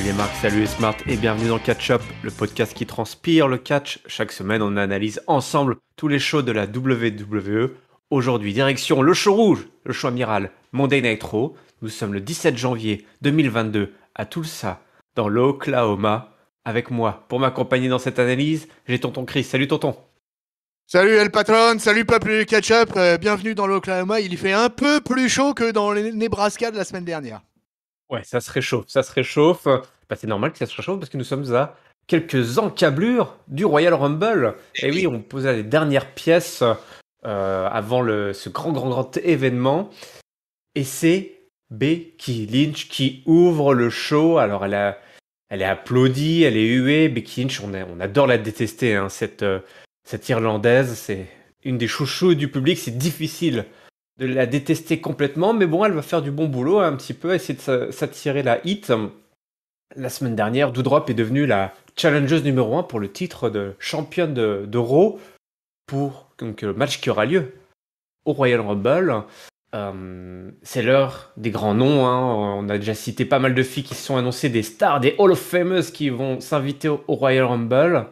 Salut les marques, salut les smart et bienvenue dans Catch Up, le podcast qui transpire le catch. Chaque semaine, on analyse ensemble tous les shows de la WWE. Aujourd'hui, direction le show rouge, le show amiral Monday Nitro. Nous sommes le 17 janvier 2022 à Tulsa, dans l'Oklahoma. Avec moi, pour m'accompagner dans cette analyse, j'ai tonton Chris. Salut tonton. Salut El Patron, salut peuple Catch-up, euh, bienvenue dans l'Oklahoma. Il y fait un peu plus chaud que dans le Nebraska de la semaine dernière. Ouais, ça se réchauffe, ça se réchauffe. Bah, c'est normal que ça se réchauffe parce que nous sommes à quelques encablures du Royal Rumble. Et oui, on posait les dernières pièces euh, avant le, ce grand, grand, grand événement. Et c'est Becky Lynch qui ouvre le show. Alors, elle, a, elle est applaudie, elle est huée. Becky Lynch, on, on adore la détester, hein, cette, euh, cette Irlandaise. C'est une des chouchous du public. C'est difficile de la détester complètement, mais bon, elle va faire du bon boulot un petit peu, essayer de s'attirer la hit. La semaine dernière, Doudrop est devenue la challengeuse numéro 1 pour le titre de championne de, de Raw pour donc, le match qui aura lieu au Royal Rumble. Euh, c'est l'heure des grands noms. Hein. On a déjà cité pas mal de filles qui se sont annoncées, des stars, des Hall of Famous qui vont s'inviter au, Royal Rumble.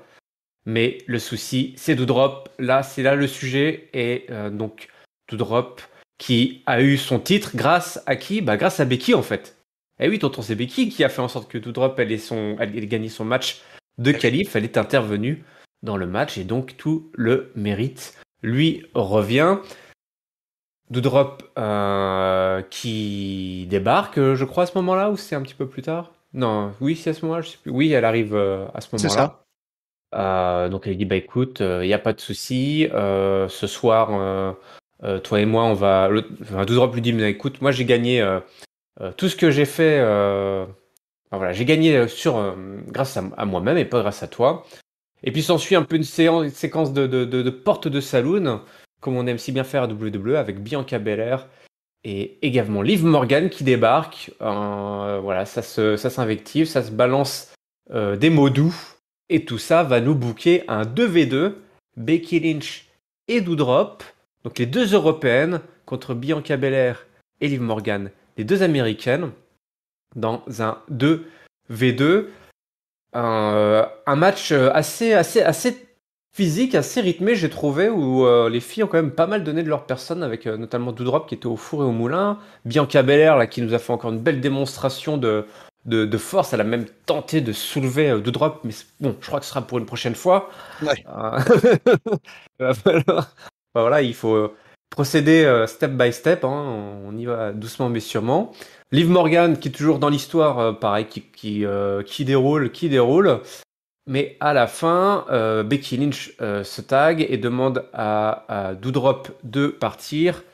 Mais le souci, c'est Doudrop. Là, c'est là le sujet. Et euh, donc, Doudrop qui a eu son titre grâce à qui? Bah grâce à Becky en fait. Eh oui, tonton, c'est Becky qui a fait en sorte que Doudrop elle ait, son, elle ait gagné son match de qualif, elle est intervenue dans le match et donc tout le mérite lui revient. Doudrop euh, qui débarque, je crois, à ce moment-là, ou c'est un petit peu plus tard? Non, oui, c'est à ce moment-là, je sais plus. Oui, elle arrive euh, à ce moment-là. Euh, donc elle dit, bah écoute, il n'y a pas de souci, ce soir, euh, toi et moi, on va. Enfin, Doudrop lui dit Mais écoute, moi j'ai gagné euh, euh, tout ce que j'ai fait. voilà, j'ai gagné sur, grâce à, moi-même et pas grâce à toi. Et puis s'ensuit un peu une, séquence de, de, porte de saloon, comme on aime si bien faire à WWE, avec Bianca Belair et également Liv Morgan qui débarque. voilà, ça s'invective, ça, ça se balance des mots doux. Et tout ça va nous bouquer un 2v2, Becky Lynch et Doudrop. Donc les deux européennes contre Bianca Belair et Liv Morgan, les deux américaines, dans un 2v2. Un, un match assez, assez, assez physique, assez rythmé, j'ai trouvé, où euh, les filles ont quand même pas mal donné de leur personne, avec euh, notamment Doudrop qui était au four et au moulin, Bianca Belair là, qui nous a fait encore une belle démonstration de, de, force. Elle a même tenté de soulever euh, Doudrop, mais bon, je crois que ce sera pour une prochaine fois. Ouais. Voilà, il faut procéder euh, step by step. Hein, on y va doucement mais sûrement. Liv Morgan, qui est toujours dans l'histoire, euh, pareil, qui, euh, déroule, qui déroule. Mais à la fin, Becky Lynch se tag et demande à, à Doudrop de partir.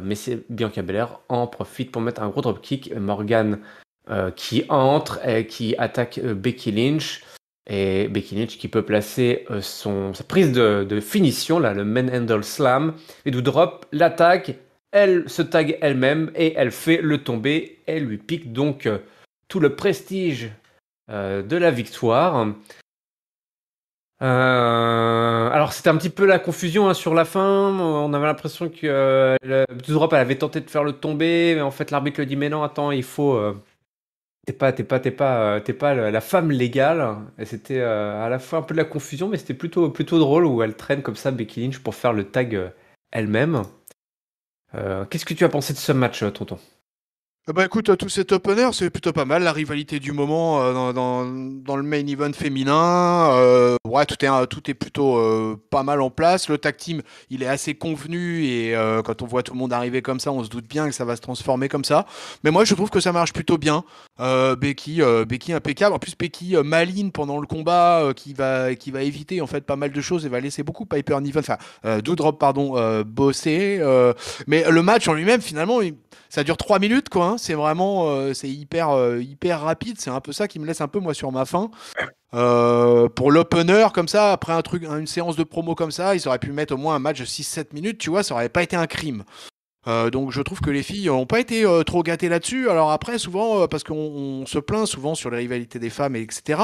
mais c'est Bianca Belair en profite pour mettre un gros dropkick. Morgan qui entre et qui attaque Becky Lynch. Et Lynch qui peut placer euh, son, sa prise de, finition, là, le handle slam, et Doudrop l'attaque, elle se tag elle-même et elle fait le tomber. Elle lui pique donc euh, tout le prestige euh, de la victoire. alors c'était un petit peu la confusion hein, sur la fin. On avait l'impression que elle avait tenté de faire le tomber, mais en fait l'arbitre lui dit mais non attends il faut T'es pas, t'es pas, t'es pas, euh, t'es pas la femme légale. Et c'était euh, à la fois un peu de la confusion, mais c'était plutôt, plutôt drôle où elle traîne comme ça Becky Lynch pour faire le tag euh, elle-même. Qu'est-ce que tu as pensé de ce match, tonton? Bah écoute, tout cet opener, c'est plutôt pas mal. La rivalité du moment euh, dans, dans, le main event féminin, euh, ouais, tout est, tout est plutôt euh, pas mal en place. Le tag team, il est assez convenu et quand on voit tout le monde arriver comme ça, on se doute bien que ça va se transformer comme ça. Mais moi, je trouve que ça marche plutôt bien. Becky, Becky impeccable. En plus, Becky maline pendant le combat, qui va, qui va éviter en fait pas mal de choses et va laisser beaucoup Piper Niven, enfin Doudrop pardon, bosser. mais le match en lui-même, finalement, ça dure 3 minutes quoi. Hein. C'est vraiment, euh, c'est hyper, euh, hyper rapide. C'est un peu ça qui me laisse un peu moi sur ma faim. Euh, pour l'opener comme ça, après un truc, une séance de promo comme ça, ils auraient pu mettre au moins un match de 6-7 minutes. Tu vois, ça aurait pas été un crime. Euh, donc je trouve que les filles n'ont pas été euh, trop gâtées là-dessus. Alors après, souvent, euh, parce qu'on se plaint souvent sur les rivalités des femmes, etc.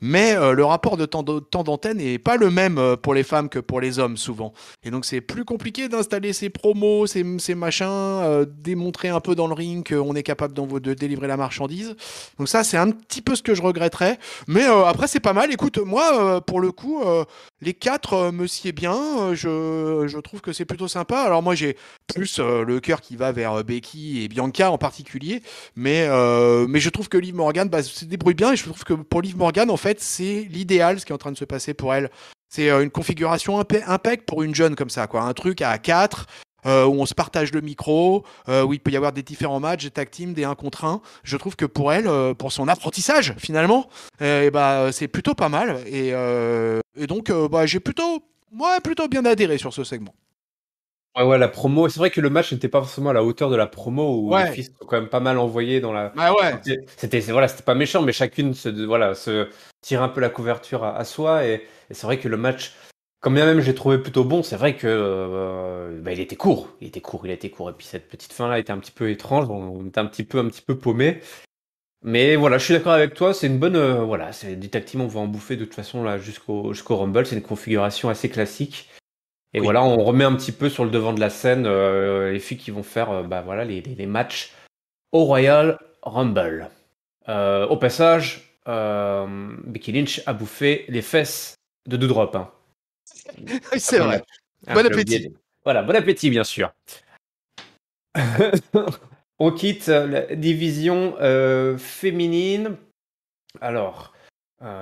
Mais le rapport de temps d'antenne n'est pas le même pour les femmes que pour les hommes, souvent. Et donc c'est plus compliqué d'installer ces promos, ces, ces machins, démontrer un peu dans le ring qu'on est capable de délivrer la marchandise. Donc ça, c'est un petit peu ce que je regretterais. Mais après, c'est pas mal. Écoute, moi, pour le coup, les quatre me sied bien. Je, je trouve que c'est plutôt sympa. Alors moi, j'ai plus euh, le cœur qui va vers euh, Becky et Bianca en particulier. Mais, euh, mais je trouve que Liv Morgan bah, se débrouille bien et je trouve que pour Liv Morgan, en fait, c'est l'idéal ce qui est en train de se passer pour elle. C'est une configuration impec pour une jeune comme ça, quoi. Un truc à 4, où on se partage le micro, où il peut y avoir des différents matchs, des tag team, des 1 contre 1. Je trouve que pour elle, pour son apprentissage finalement, et bah, c'est plutôt pas mal. Et, et donc bah, j'ai plutôt, ouais, plutôt bien adhéré sur ce segment. Ouais, ouais, la promo, c'est vrai que le match n'était pas forcément à la hauteur de la promo où les filles sont quand même pas mal envoyées dans la. Bah ouais. C'était, voilà, c'était pas méchant, mais chacune se, voilà, se tire un peu la couverture à, soi et, c'est vrai que le match, quand bien même j'ai trouvé plutôt bon, c'est vrai que euh, bah, il était court, il était court, il était court et puis cette petite fin là était un petit peu étrange, on était un petit peu, un petit peu paumé. Mais voilà, je suis d'accord avec toi, c'est une bonne, euh, voilà, c'est team, on va en bouffer de toute façon là jusqu'au jusqu'au Rumble, c'est une configuration assez classique. Et voilà, on remet un petit peu sur le devant de la scène euh, les filles qui vont faire bah, voilà, les, les, matchs au Royal Rumble. Au passage, Becky Lynch a bouffé les fesses de Doudrop. Hein. C'est vrai. Ah, bon appétit. Voilà, bon appétit, bien sûr. on quitte la division féminine. Alors,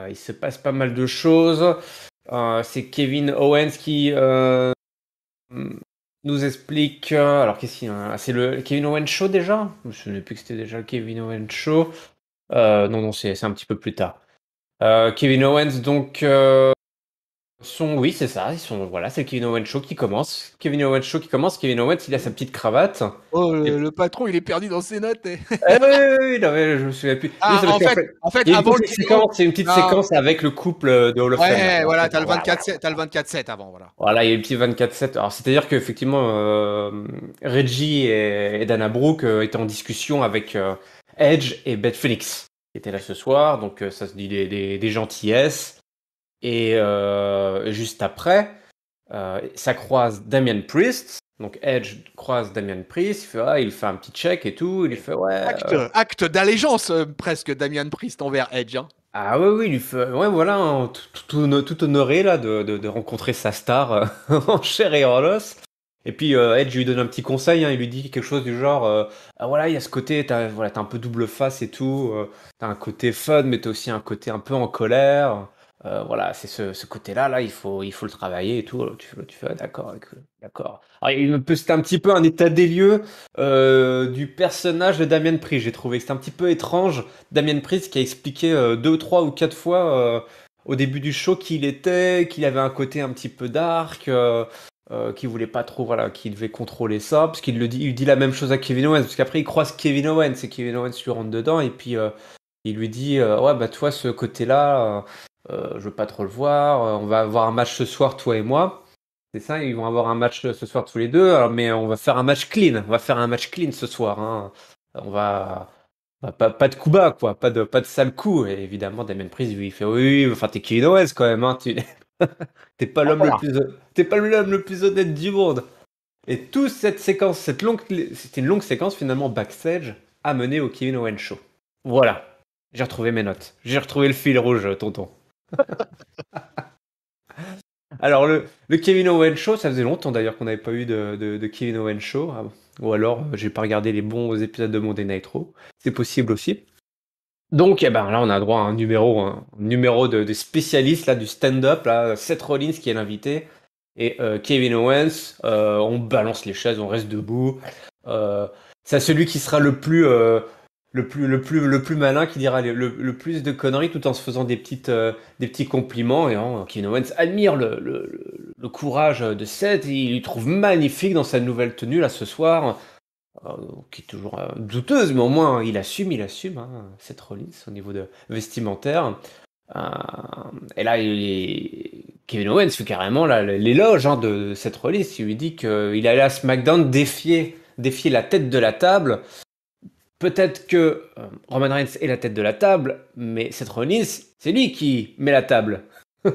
il se passe pas mal de choses. Euh, c'est Kevin Owens qui euh, nous explique. Euh, alors, qu'est-ce qu'il y a C'est le Kevin Owens Show déjà? Je ne souviens plus que c'était déjà le Kevin Owens Show. non, non, c'est un petit peu plus tard. Kevin Owens, donc, oui, c'est ça. Ils sont, voilà, c'est Kevin Owens Show qui commence. Kevin Owens Show qui commence. Kevin Owens, il a sa petite cravate. Oh, le, patron, il est perdu dans ses notes. Eh. eh oui, oui, je me souviens plus. Ah, en, fait, en, fait, avant le c'est une petite séquence avec le couple de Hall of Ouais, voilà, t'as le 24-7 le 24 avant, voilà. Voilà, il y a le petit 24-7. Alors, c'est-à-dire qu'effectivement, euh, Reggie et, Dana Brooke euh, étaient en discussion avec euh, Edge et Beth Phoenix, qui étaient là ce soir. Donc, ça se dit des, des gentillesses. Et euh, juste après, euh, ça croise Damien Priest. Donc Edge croise Damien Priest, il fait, ah, il fait un petit check et tout, il fait ouais. Acte, euh, d'allégeance presque Damien Priest envers Edge. Hein. Ah oui, oui, il fait, ouais, voilà, hein, tout, honoré là de, de, rencontrer sa star en chair et en os. Et puis Edge lui donne un petit conseil, hein, il lui dit quelque chose du genre, ah voilà, il y a ce côté, t'as voilà, as un peu double face et tout, t'as un côté fun, mais t'as aussi un côté un peu en colère. Euh, voilà, c'est ce, côté-là, là, il faut, le travailler et tout. Tu, fais, ah, d'accord, d'accord. C'était un petit peu un état des lieux euh, du personnage de Damien Priest, j'ai trouvé. C'était un petit peu étrange. Damien Priest qui a expliqué euh, deux, trois ou quatre fois au début du show qui il était, qu'il avait un côté un petit peu dark. Euh, qui voulait pas trop, voilà, qui devait contrôler ça, parce qu'il le dit, il dit la même chose à Kevin Owens, parce qu'après il croise Kevin Owens et Kevin Owens lui rentre dedans et puis il lui dit, ouais bah toi ce côté-là, euh, je veux pas trop le voir. Euh, on va avoir un match ce soir, toi et moi. C'est ça, ils vont avoir un match ce soir tous les deux. mais on va faire un match clean. On va faire un match clean ce soir. Hein. On va. Pas, pas, de coup bas, quoi. Pas de, pas de sale coup. Et évidemment, Damien Priest, lui, il fait Oui, enfin, t'es Kevin Owens quand même. Hein. Tu t'es pas l'homme le plus. T'es pas l'homme le plus honnête du monde. Et toute cette séquence, cette longue, c'était une longue séquence finalement backstage à mener au Kevin Owens Show. Voilà. J'ai retrouvé mes notes. J'ai retrouvé le fil rouge, tonton. Alors, le, Kevin Owens Show, ça faisait longtemps d'ailleurs qu'on n'avait pas eu de, Kevin Owens Show. Ah Ou alors, euh, j'ai pas regardé les bons épisodes de Monday Nitro. C'est possible aussi. Donc, eh ben, là, on a droit à un numéro, un numéro de, spécialiste là, du stand-up. Seth Rollins qui est l'invité. Et euh, Kevin Owens, euh, on balance les chaises, on reste debout. c'est celui qui sera le plus le plus, le plus, le plus malin qui dira le, plus de conneries tout en se faisant des, petites, euh, des petits compliments. Et hein, Kevin Owens admire le, le, courage de Seth. il lui trouve magnifique dans sa nouvelle tenue là ce soir, euh, qui est toujours euh, douteuse, mais au moins il assume, il assume hein, Seth Rollins au niveau de vestimentaire. et là, Kevin Owens fait carrément l'éloge hein, de Seth Rollins. Il lui dit qu'il allait à SmackDown défier défier la tête de la table. Peut-être que euh, Roman Reigns est la tête de la table, mais Seth Rollins, c'est lui qui met la table.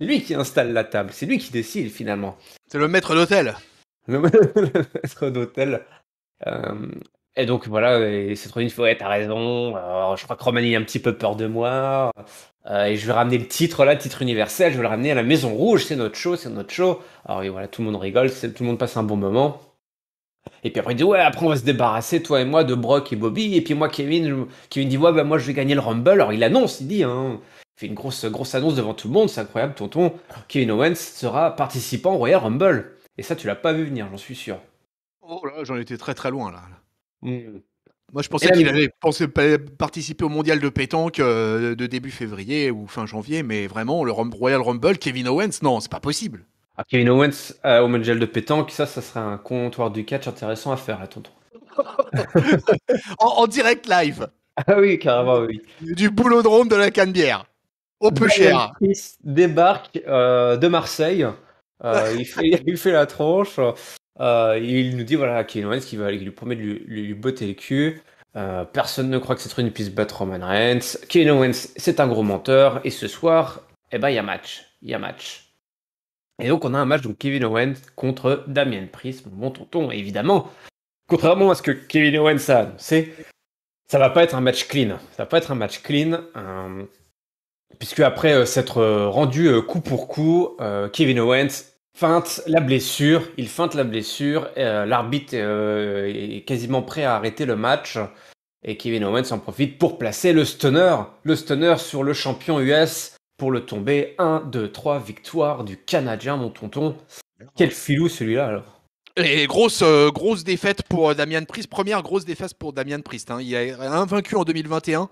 lui qui installe la table, c'est lui qui décide finalement. C'est le maître d'hôtel. Le, maître d'hôtel. Euh, et donc voilà, et Seth Rollins ouais, t'as raison. je crois que Roman il a un petit peu peur de moi. Euh, et je vais ramener le titre là, titre universel. Je vais le ramener à la Maison Rouge. C'est notre show, c'est notre show. Alors et voilà, tout le monde rigole, tout le monde passe un bon moment. Et puis après il dit ouais, après on va se débarrasser toi et moi de Brock et Bobby. Et puis moi Kevin, Kevin dit ouais bah moi je vais gagner le Rumble. Alors il annonce, il dit hein, il fait une grosse grosse annonce devant tout le monde. C'est incroyable, tonton. Kevin Owens sera participant au Royal Rumble. Et ça tu l'as pas vu venir, j'en suis sûr. Oh là, j'en étais très très loin là. Mmh. Moi, je pensais qu'il allait penser, participer au mondial de pétanque euh, de début février ou fin janvier, mais vraiment, le Royal Rumble, Kevin Owens, non, c'est pas possible. Ah, Kevin Owens euh, au mondial de pétanque, ça, ça serait un comptoir du catch intéressant à faire, là, tonton. en, direct live. Ah oui, carrément, oui. Du boulodrome de la canne-bière. Au peu cher. Chris débarque euh, de Marseille. il, fait, il, fait, la tronche. Euh, il nous dit voilà, Kevin Owens qui, va, lui promet de lui, botter le cul. Euh, personne ne croit que cette une puisse battre Roman Reigns. Kevin Owens, c'est un gros menteur. Et ce soir, eh ben, il y a match. Il y a match. Et donc, on a un match de Kevin Owens contre Damien Priest, mon tonton, évidemment. Contrairement à ce que Kevin Owens a annoncé, ça va pas être un match clean. Ça va pas être un match clean. Euh, puisque après s'être rendu coup pour coup, Kevin Owens feinte la blessure, il feinte la blessure, euh, l'arbitre euh, est quasiment prêt à arrêter le match et Kevin Owens en profite pour placer le stunner, le stunner sur le champion US pour le tomber 1 2 3 victoire du Canadien mon tonton. Quel filou celui-là alors. Et grosse, euh, grosse défaite pour Damian Priest, première grosse défaite pour Damian Priest. Hein. Il a invaincu en 2021,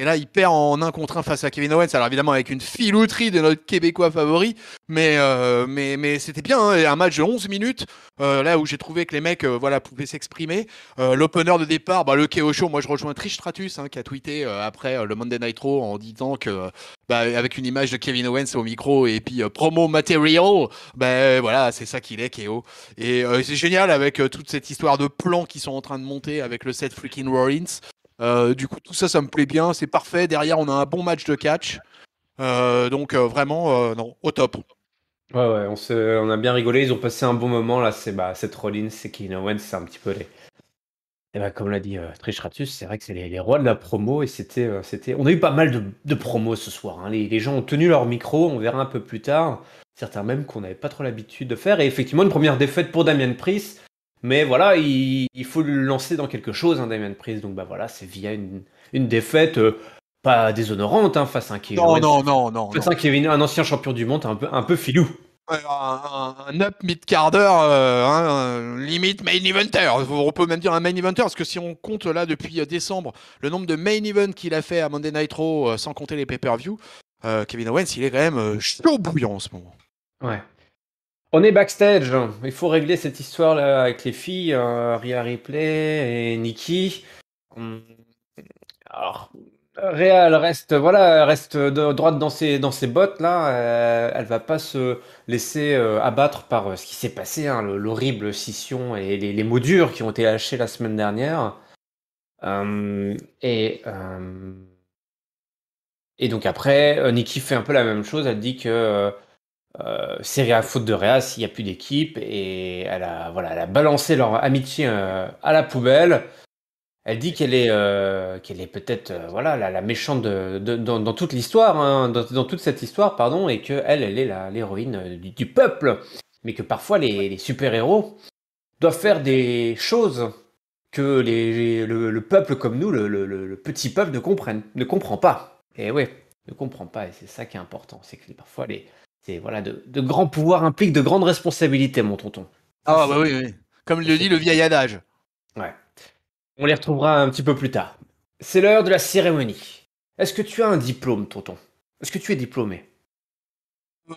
et là, il perd en un contre un face à Kevin Owens. Alors évidemment avec une filouterie de notre Québécois favori, mais euh, mais mais c'était bien. Hein. un match de 11 minutes, euh, là où j'ai trouvé que les mecs euh, voilà pouvaient s'exprimer. L'opener de départ, bah, le KO Show. Moi, je rejoins Trish Stratus hein, qui a tweeté après le Monday Night Raw en disant que bah, avec une image de Kevin Owens au micro et puis promo material, ben voilà, c'est ça qu'il est KO. Et c'est génial avec toute cette histoire de plans qui sont en train de monter avec le set freaking Rollins. Euh, du coup, tout ça, ça me plaît bien. C'est parfait. Derrière, on a un bon match de catch. Euh, donc, euh, vraiment, au top. Ouais, ouais, on, a bien rigolé. Ils ont passé un bon moment. Là, c'est bah, Rollins, c'est Kevin Owens, c'est un petit peu les. Et bah, comme l'a dit Trish Ratus, c'est vrai que c'est les, rois de la promo. Et c'était. On a eu pas mal de, promos ce soir. Hein. Les, les, gens ont tenu leur micro. On verra un peu plus tard. Certains même qu'on n'avait pas trop l'habitude de faire. Et effectivement, une première défaite pour Damien Priest. Mais voilà, il, faut le lancer dans quelque chose, hein, Damien Priest. Donc bah voilà, c'est via une, défaite euh, pas déshonorante hein, face à un Kevin. Non, non, non, non. Face à un Kevin, un ancien champion du monde, un peu, un peu filou. un, up mid quart d'heure, euh, hein, limite main eventer. On peut même dire un main eventer parce que si on compte là depuis euh, décembre le nombre de main events qu'il a fait à Monday Night Raw, sans compter les pay-per-view, Kevin Owens, il est quand même chaud bouillant en ce moment. Ouais. On est backstage. Il faut régler cette histoire là avec les filles, euh, Rhea Ripley et Nikki. Hum, alors, Rhea, elle reste, voilà, reste droite dans ses, dans ses bottes là. Euh, elle va pas se laisser euh, abattre par ce qui s'est passé, hein, l'horrible scission et les, mots durs qui ont été lâchés la semaine dernière. Et et donc après, Nikki fait un peu la même chose. Elle dit que euh, à faute de Réa s'il n'y a plus d'équipe et elle a, voilà, elle a balancé leur amitié euh, à la poubelle. Elle dit qu'elle est, euh, qu'elle est peut-être voilà, la, méchante de, dans, toute l'histoire, hein, dans, toute cette histoire, pardon, et qu'elle, elle, est l'héroïne du, peuple, mais que parfois les, super-héros doivent faire des choses que les, le, peuple comme nous, le, petit peuple, ne, comprenne, ne comprend pas. Et oui, ne comprend pas, et c'est ça qui est important, c'est que parfois les, c'est voilà, de, grands pouvoirs impliquent de grandes responsabilités, mon tonton. Ah bah oui, oui. Comme le dit le vieil adage. Ouais. On les retrouvera un petit peu plus tard. C'est l'heure de la cérémonie. Est-ce que tu as un diplôme, tonton? Est-ce que tu es diplômé? Euh,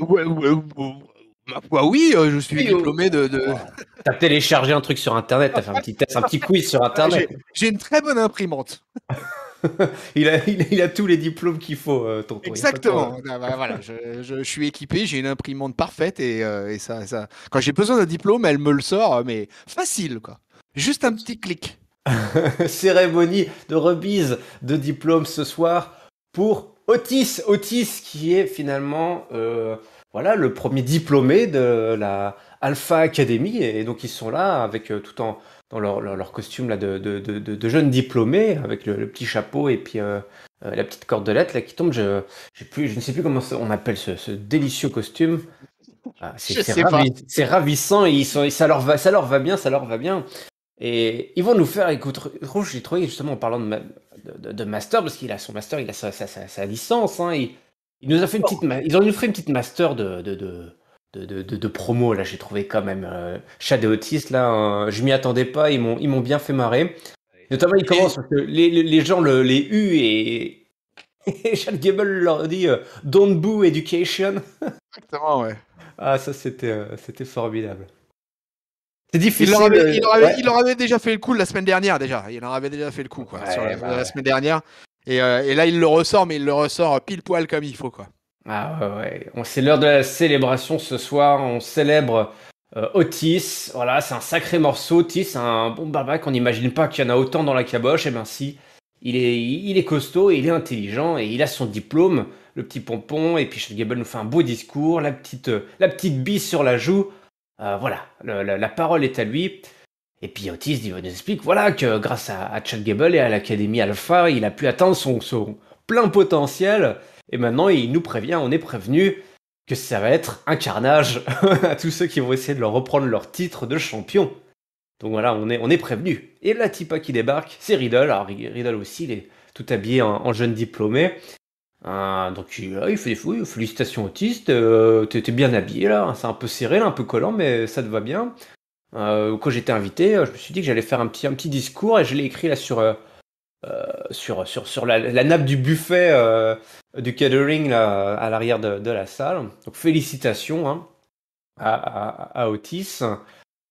Ouais, ouais, ouais. oui, euh, je suis diplômé de. de... T'as téléchargé un truc sur internet, t'as fait un petit test, un petit quiz sur internet. J'ai une très bonne imprimante. il, a, il, a, tous les diplômes qu'il faut, euh, tonton. Exactement. Ah, bah, voilà, je, je, suis équipé, j'ai une imprimante parfaite et, euh, et ça, ça, quand j'ai besoin d'un diplôme, elle me le sort, mais facile, quoi. Juste un petit clic. Cérémonie de remise de diplôme ce soir pour Otis. Otis qui est finalement euh, voilà, le premier diplômé de la Alpha Academy. Et donc ils sont là avec tout en dans leur, leur, costume là, de, de, de, de, jeunes diplômés, avec le, petit chapeau et puis euh, euh, la petite cordelette là, qui tombe. Je, plus, je ne sais plus comment on appelle ce, ce délicieux costume. Ah, c'est ravissant et ils sont, ça, leur va, ça leur va bien, ça leur va bien. Et ils vont nous faire, écoute, Rouge, j'ai trouvé justement en parlant de, de, master, parce qu'il a son master, il a sa, sa, sa, licence. Hein, il, il, nous a fait une petite, ils ont nous fait une petite master de, de de, de, promo. Là, j'ai trouvé quand même euh, Chad Otis. Là, hein, je m'y attendais pas. Ils m'ont, ils m'ont bien fait marrer. Notamment, ils commencent parce que les, les, gens le, les U et, et Chad Gable leur dit euh, Don't boo education. Exactement, ouais. Ah, ça, c'était, euh, c'était formidable. C'est difficile. Il leur, avait, il, leur avait, déjà fait le coup la semaine dernière, déjà. Il leur avait déjà fait le coup, quoi, sur la, la, semaine dernière. Et, et, là, il le ressort, mais il le ressort pile poil comme il faut, quoi. Ah ouais. C'est l'heure de la célébration ce soir. On célèbre euh, Otis. Voilà, c'est un sacré morceau. Otis, un bon barbac. On n'imagine pas qu'il y en a autant dans la caboche. Eh ben si, il est, costaud, il est intelligent et il a son diplôme, le petit pompon. Et puis Chad Gable nous fait un beau discours, la petite, euh, bise sur la joue. Euh, voilà, la, parole est à lui. Et puis Otis nous explique voilà que grâce à, à Chad Gable et à l'Académie Alpha, il a pu atteindre son plein potentiel. Et maintenant, il nous prévient, on est prévenu que ça va être un carnage à tous ceux qui vont essayer de leur reprendre leur titre de champion. Donc voilà, on est, on prévenu. Et la Tipa qui débarque, c'est Riddle. Alors Riddle aussi, il est tout habillé en, jeune diplômé. Euh, donc il, il, fait des fouilles, félicitations autiste, euh, t'es bien habillé là, c'est un peu serré, un peu collant, mais ça te va bien. Euh, quand j'étais invité, je me suis dit que j'allais faire un petit, un petit discours et je l'ai écrit là sur, euh, sur, sur, la, nappe du buffet euh, du catering à l'arrière de, la salle. Donc félicitations hein, à, Otis.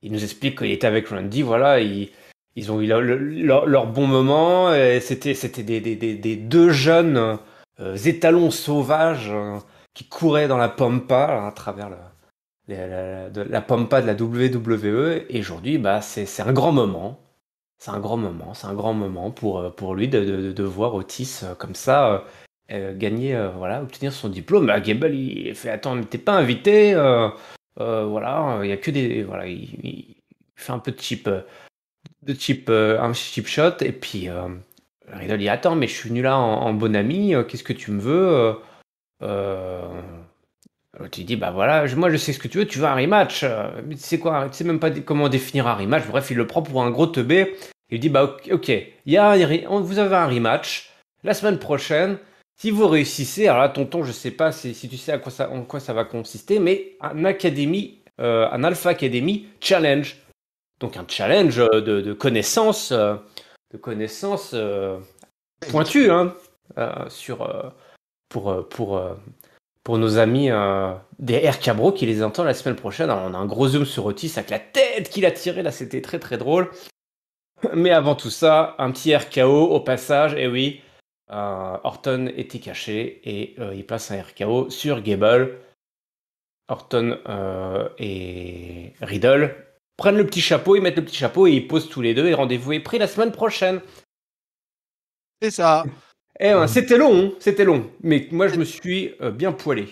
Il nous explique qu'il était avec Randy, voilà, ils, ont eu leur, bon moment. C'était des, deux jeunes euh, étalons sauvages qui couraient dans la pampa à travers la pampa de la WWE. Et aujourd'hui, bah, c'est un grand moment c'est un grand moment, c'est un grand moment pour, euh, pour lui de, de, voir Otis euh, comme ça euh, gagner, voilà, obtenir son diplôme. Bah, Gable, il fait Attends, mais t'es pas invité, voilà, il y a que des. Voilà, il, fait un peu de cheap, de cheap, un cheap shot, et puis Riddle dit Attends, mais je suis venu là en, bon ami, qu'est-ce que tu me veux tu dis, bah voilà, moi je sais ce que tu veux, tu veux un rematch. Mais tu sais quoi, tu sais même pas comment définir un rematch. Bref, il le prend pour un gros teubé. Il dit bah ok, il y a vous avez un rematch la semaine prochaine. Si vous réussissez, alors là tonton, je sais pas si, tu sais à quoi ça, en quoi ça va consister, mais un académie, euh, un Alpha Academy Challenge. Donc un challenge de, connaissances, euh, de connaissances euh, pointues hein, sur pour pour pour nos amis des Air Cabro qui les entendent la semaine prochaine. on a un gros zoom sur Otis avec la tête qu'il a tirée là, c'était très très drôle. Mais avant tout ça, un petit RKO au passage, et oui, euh, Orton était caché et euh, il place un RKO sur Gable. Orton euh, et Riddle prennent le petit chapeau, ils mettent le petit chapeau et ils posent tous les deux et rendez-vous est pris la semaine prochaine. C'est ça. Eh ben, c'était long, hein, c'était long, mais moi je me suis bien poilé.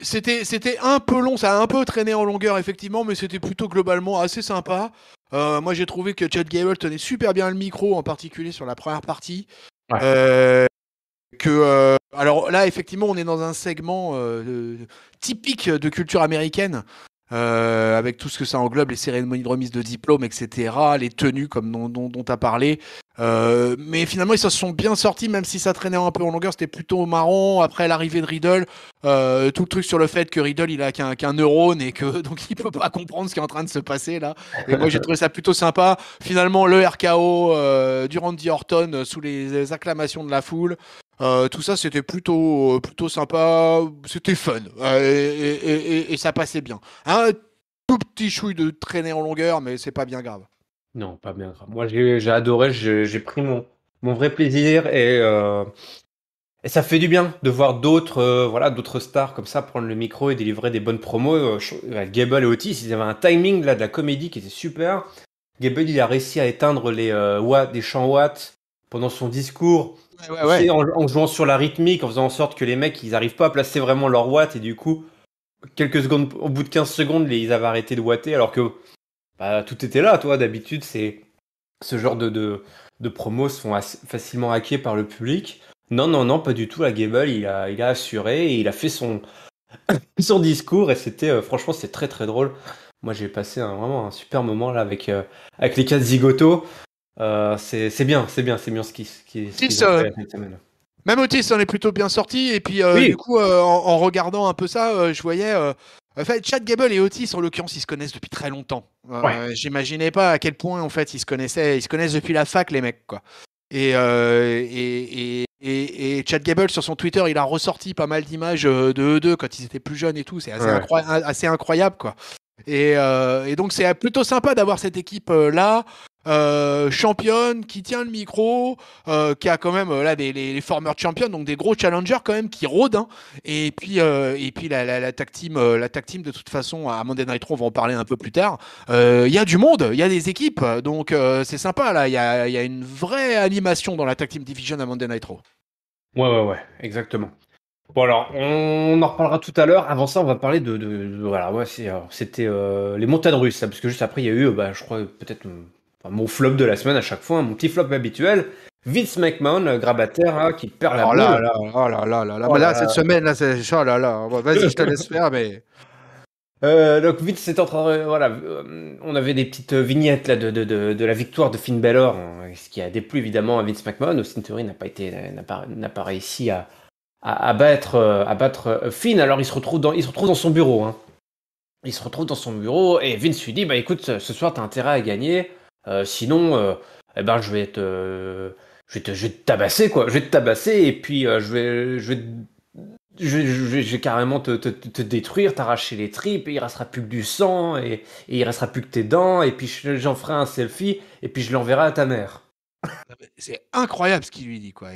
C'était, c'était un peu long, ça a un peu traîné en longueur effectivement, mais c'était plutôt globalement assez sympa. Euh, moi, j'ai trouvé que Chad Gable tenait super bien le micro, en particulier sur la première partie. Euh, que, euh, alors là, effectivement, on est dans un segment typique de culture américaine. Euh, avec tout ce que ça englobe, les cérémonies de remise de diplôme, etc., les tenues comme dont tu as parlé. Euh, mais finalement, ils se sont bien sortis, même si ça traînait un peu en longueur, c'était plutôt marrant. Après l'arrivée de Riddle, euh, tout le truc sur le fait que Riddle, il a qu'un neurone et que donc il peut pas comprendre ce qui est en train de se passer là. Et moi, j'ai trouvé ça plutôt sympa. Finalement, le RKO du Randy Orton sous les acclamations de la foule. Euh, tout ça, c'était plutôt, plutôt sympa, c'était fun et, ça passait bien. Un tout petit chouille de traîner en longueur, mais c'est pas bien grave. Non, pas bien grave. Moi, j'ai adoré, j'ai pris mon, mon vrai plaisir et, euh, et ça fait du bien de voir d'autres euh, voilà d'autres stars comme ça prendre le micro et délivrer des bonnes promos. Euh, Gable et Otis, ils avaient un timing là de la comédie qui était super. Gable, il a réussi à éteindre les watts, des champs watts pendant son discours. En, jouant sur la rythmique, en faisant en sorte que les mecs, ils n'arrivent pas à placer vraiment leur watts et du coup, quelques secondes, au bout de 15 secondes, ils avaient arrêté de watter alors que bah, tout était là, toi. D'habitude, c'est ce genre de, de, de promos sont facilement hackés par le public. Non, non, non, pas du tout. La Gable, il a, il a assuré et il a fait son, son discours et c'était, euh, franchement, c'est très très drôle. Moi, j'ai passé un, vraiment un super moment là avec, euh, avec les quatre zigotos. Euh, c'est bien, c'est bien, c'est bien ce qui, qui, Même Otis en est plutôt bien sorti et puis du coup, en, en, regardant un peu ça, je voyais en fait, Chad Gable et Otis, en l'occurrence, ils se connaissent depuis très longtemps. Euh, J'imaginais pas à quel point, en fait, ils se connaissaient. Ils se connaissent depuis la fac, les mecs, quoi. Et, euh, et, et, et, Chad Gable, sur son Twitter, il a ressorti pas mal d'images euh, de eux deux quand ils étaient plus jeunes et tout. C'est assez, assez, incroyable, quoi. Et, euh, et donc, c'est plutôt sympa d'avoir cette équipe-là. Euh, championne, qui tient le micro, euh, qui a quand même euh, là des les, former champions, donc des gros challengers quand même qui rôdent. Hein. Et puis et puis la, la, la tag team, la tag team de toute façon à Monday Night Raw, on va en parler un peu plus tard. Il y a du monde, il y a des équipes, donc c'est sympa là. Il y a, y a, une vraie animation dans la tag team division à Monday Night Raw. Ouais ouais ouais, exactement. Bon alors, on en reparlera tout à l'heure. Avant ça, on va parler de, de, voilà, ouais, c'était les montagnes russes, parce que juste après, il y a eu, bah, je crois peut-être mon flop de la semaine à chaque fois, mon petit flop habituel. Vince McMahon, euh, grabataire, hein, qui perd la oh là, là, oh là là là là, oh là, cette semaine là, c'est oh là là. Vas-y, je te laisse faire, mais. Euh, donc Vince c'est en train, voilà, euh, on avait des petites vignettes là de, de, de, de la victoire de Finn Balor, hein, ce qui a déplu évidemment à Vince McMahon. Austin Theory n'a pas été, n'a pas, n'a pas réussi à, à, battre, à battre Finn. Alors il se retrouve dans, son bureau. Hein. Il se retrouve dans son bureau et Vince lui dit, bah écoute, ce soir t'as intérêt à gagner. Euh, sinon, euh, eh ben, je vais te, je vais te, je vais tabasser quoi. Je vais te tabasser et puis euh, je vais, je vais, carrément te, te, te détruire, t'arracher les tripes, et il restera plus que du sang, et, et il restera plus que tes dents, et puis j'en ferai un selfie, et puis je l'enverrai à ta mère. C'est incroyable ce qu'il lui dit, quoi.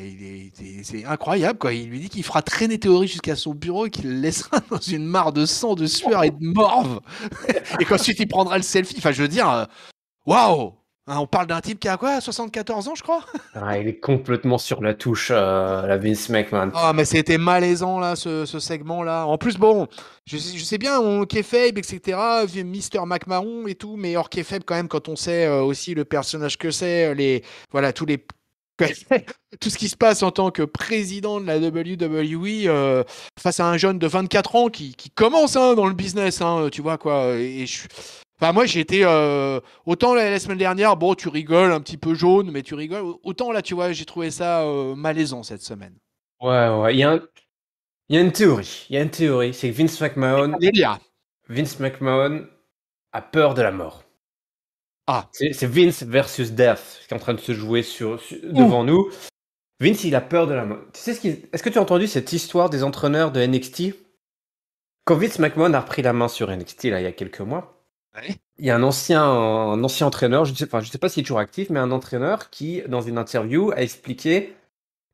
C'est incroyable, quoi. Il lui dit qu'il fera traîner Théorie jusqu'à son bureau qu'il le laissera dans une mare de sang, de sueur et de morve. et qu'ensuite il prendra le selfie. Enfin, je veux dire, Waouh hein, On parle d'un type qui a quoi 74 ans, je crois? Ah, Il est complètement sur la touche, euh, la Vince McMahon. Ah, mais c'était malaisant, là, ce, segment-là. En plus, bon, je, sais bien, on kayfabe, etc., Mister McMahon et tout, mais hors kayfabe, quand même, quand on sait euh, aussi le personnage que c'est, les, voilà, tous les tout ce qui se passe en tant que président de la WWE euh, face à un jeune de 24 ans qui, commence hein, dans le business, hein, tu vois quoi. Et je, Enfin, moi, j'ai été. Euh, autant la, semaine dernière, bon, tu rigoles, un petit peu jaune, mais tu rigoles. Autant là, tu vois, j'ai trouvé ça euh, malaisant cette semaine. Ouais, ouais. Il y, a il y a une théorie. Il y a une théorie. C'est que Vince McMahon. Vince McMahon a peur de la mort. Ah. C'est Vince versus Death qui est en train de se jouer sur, devant nous. Vince, il a peur de la mort. Tu sais ce Est-ce que tu as entendu cette histoire des entraîneurs de NXT Quand Vince McMahon a repris la main sur NXT là, il y a quelques mois, il y a un ancien, un ancien entraîneur, je ne sais, enfin, je sais pas s'il est toujours actif, mais un entraîneur qui, dans une interview, a expliqué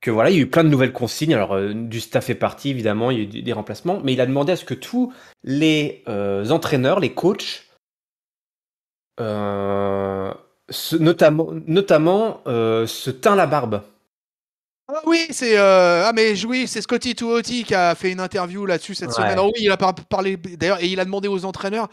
que voilà, il y a eu plein de nouvelles consignes. Alors, euh, du staff est parti, évidemment, il y a eu des remplacements, mais il a demandé à ce que tous les euh, entraîneurs, les coachs, euh, notamment, notamment se teint la barbe. Ah oui, c'est ah mais oui, c'est Scotty Tuoti qui a fait une interview là-dessus cette semaine. Alors oui, il a parlé d'ailleurs et il a demandé aux entraîneurs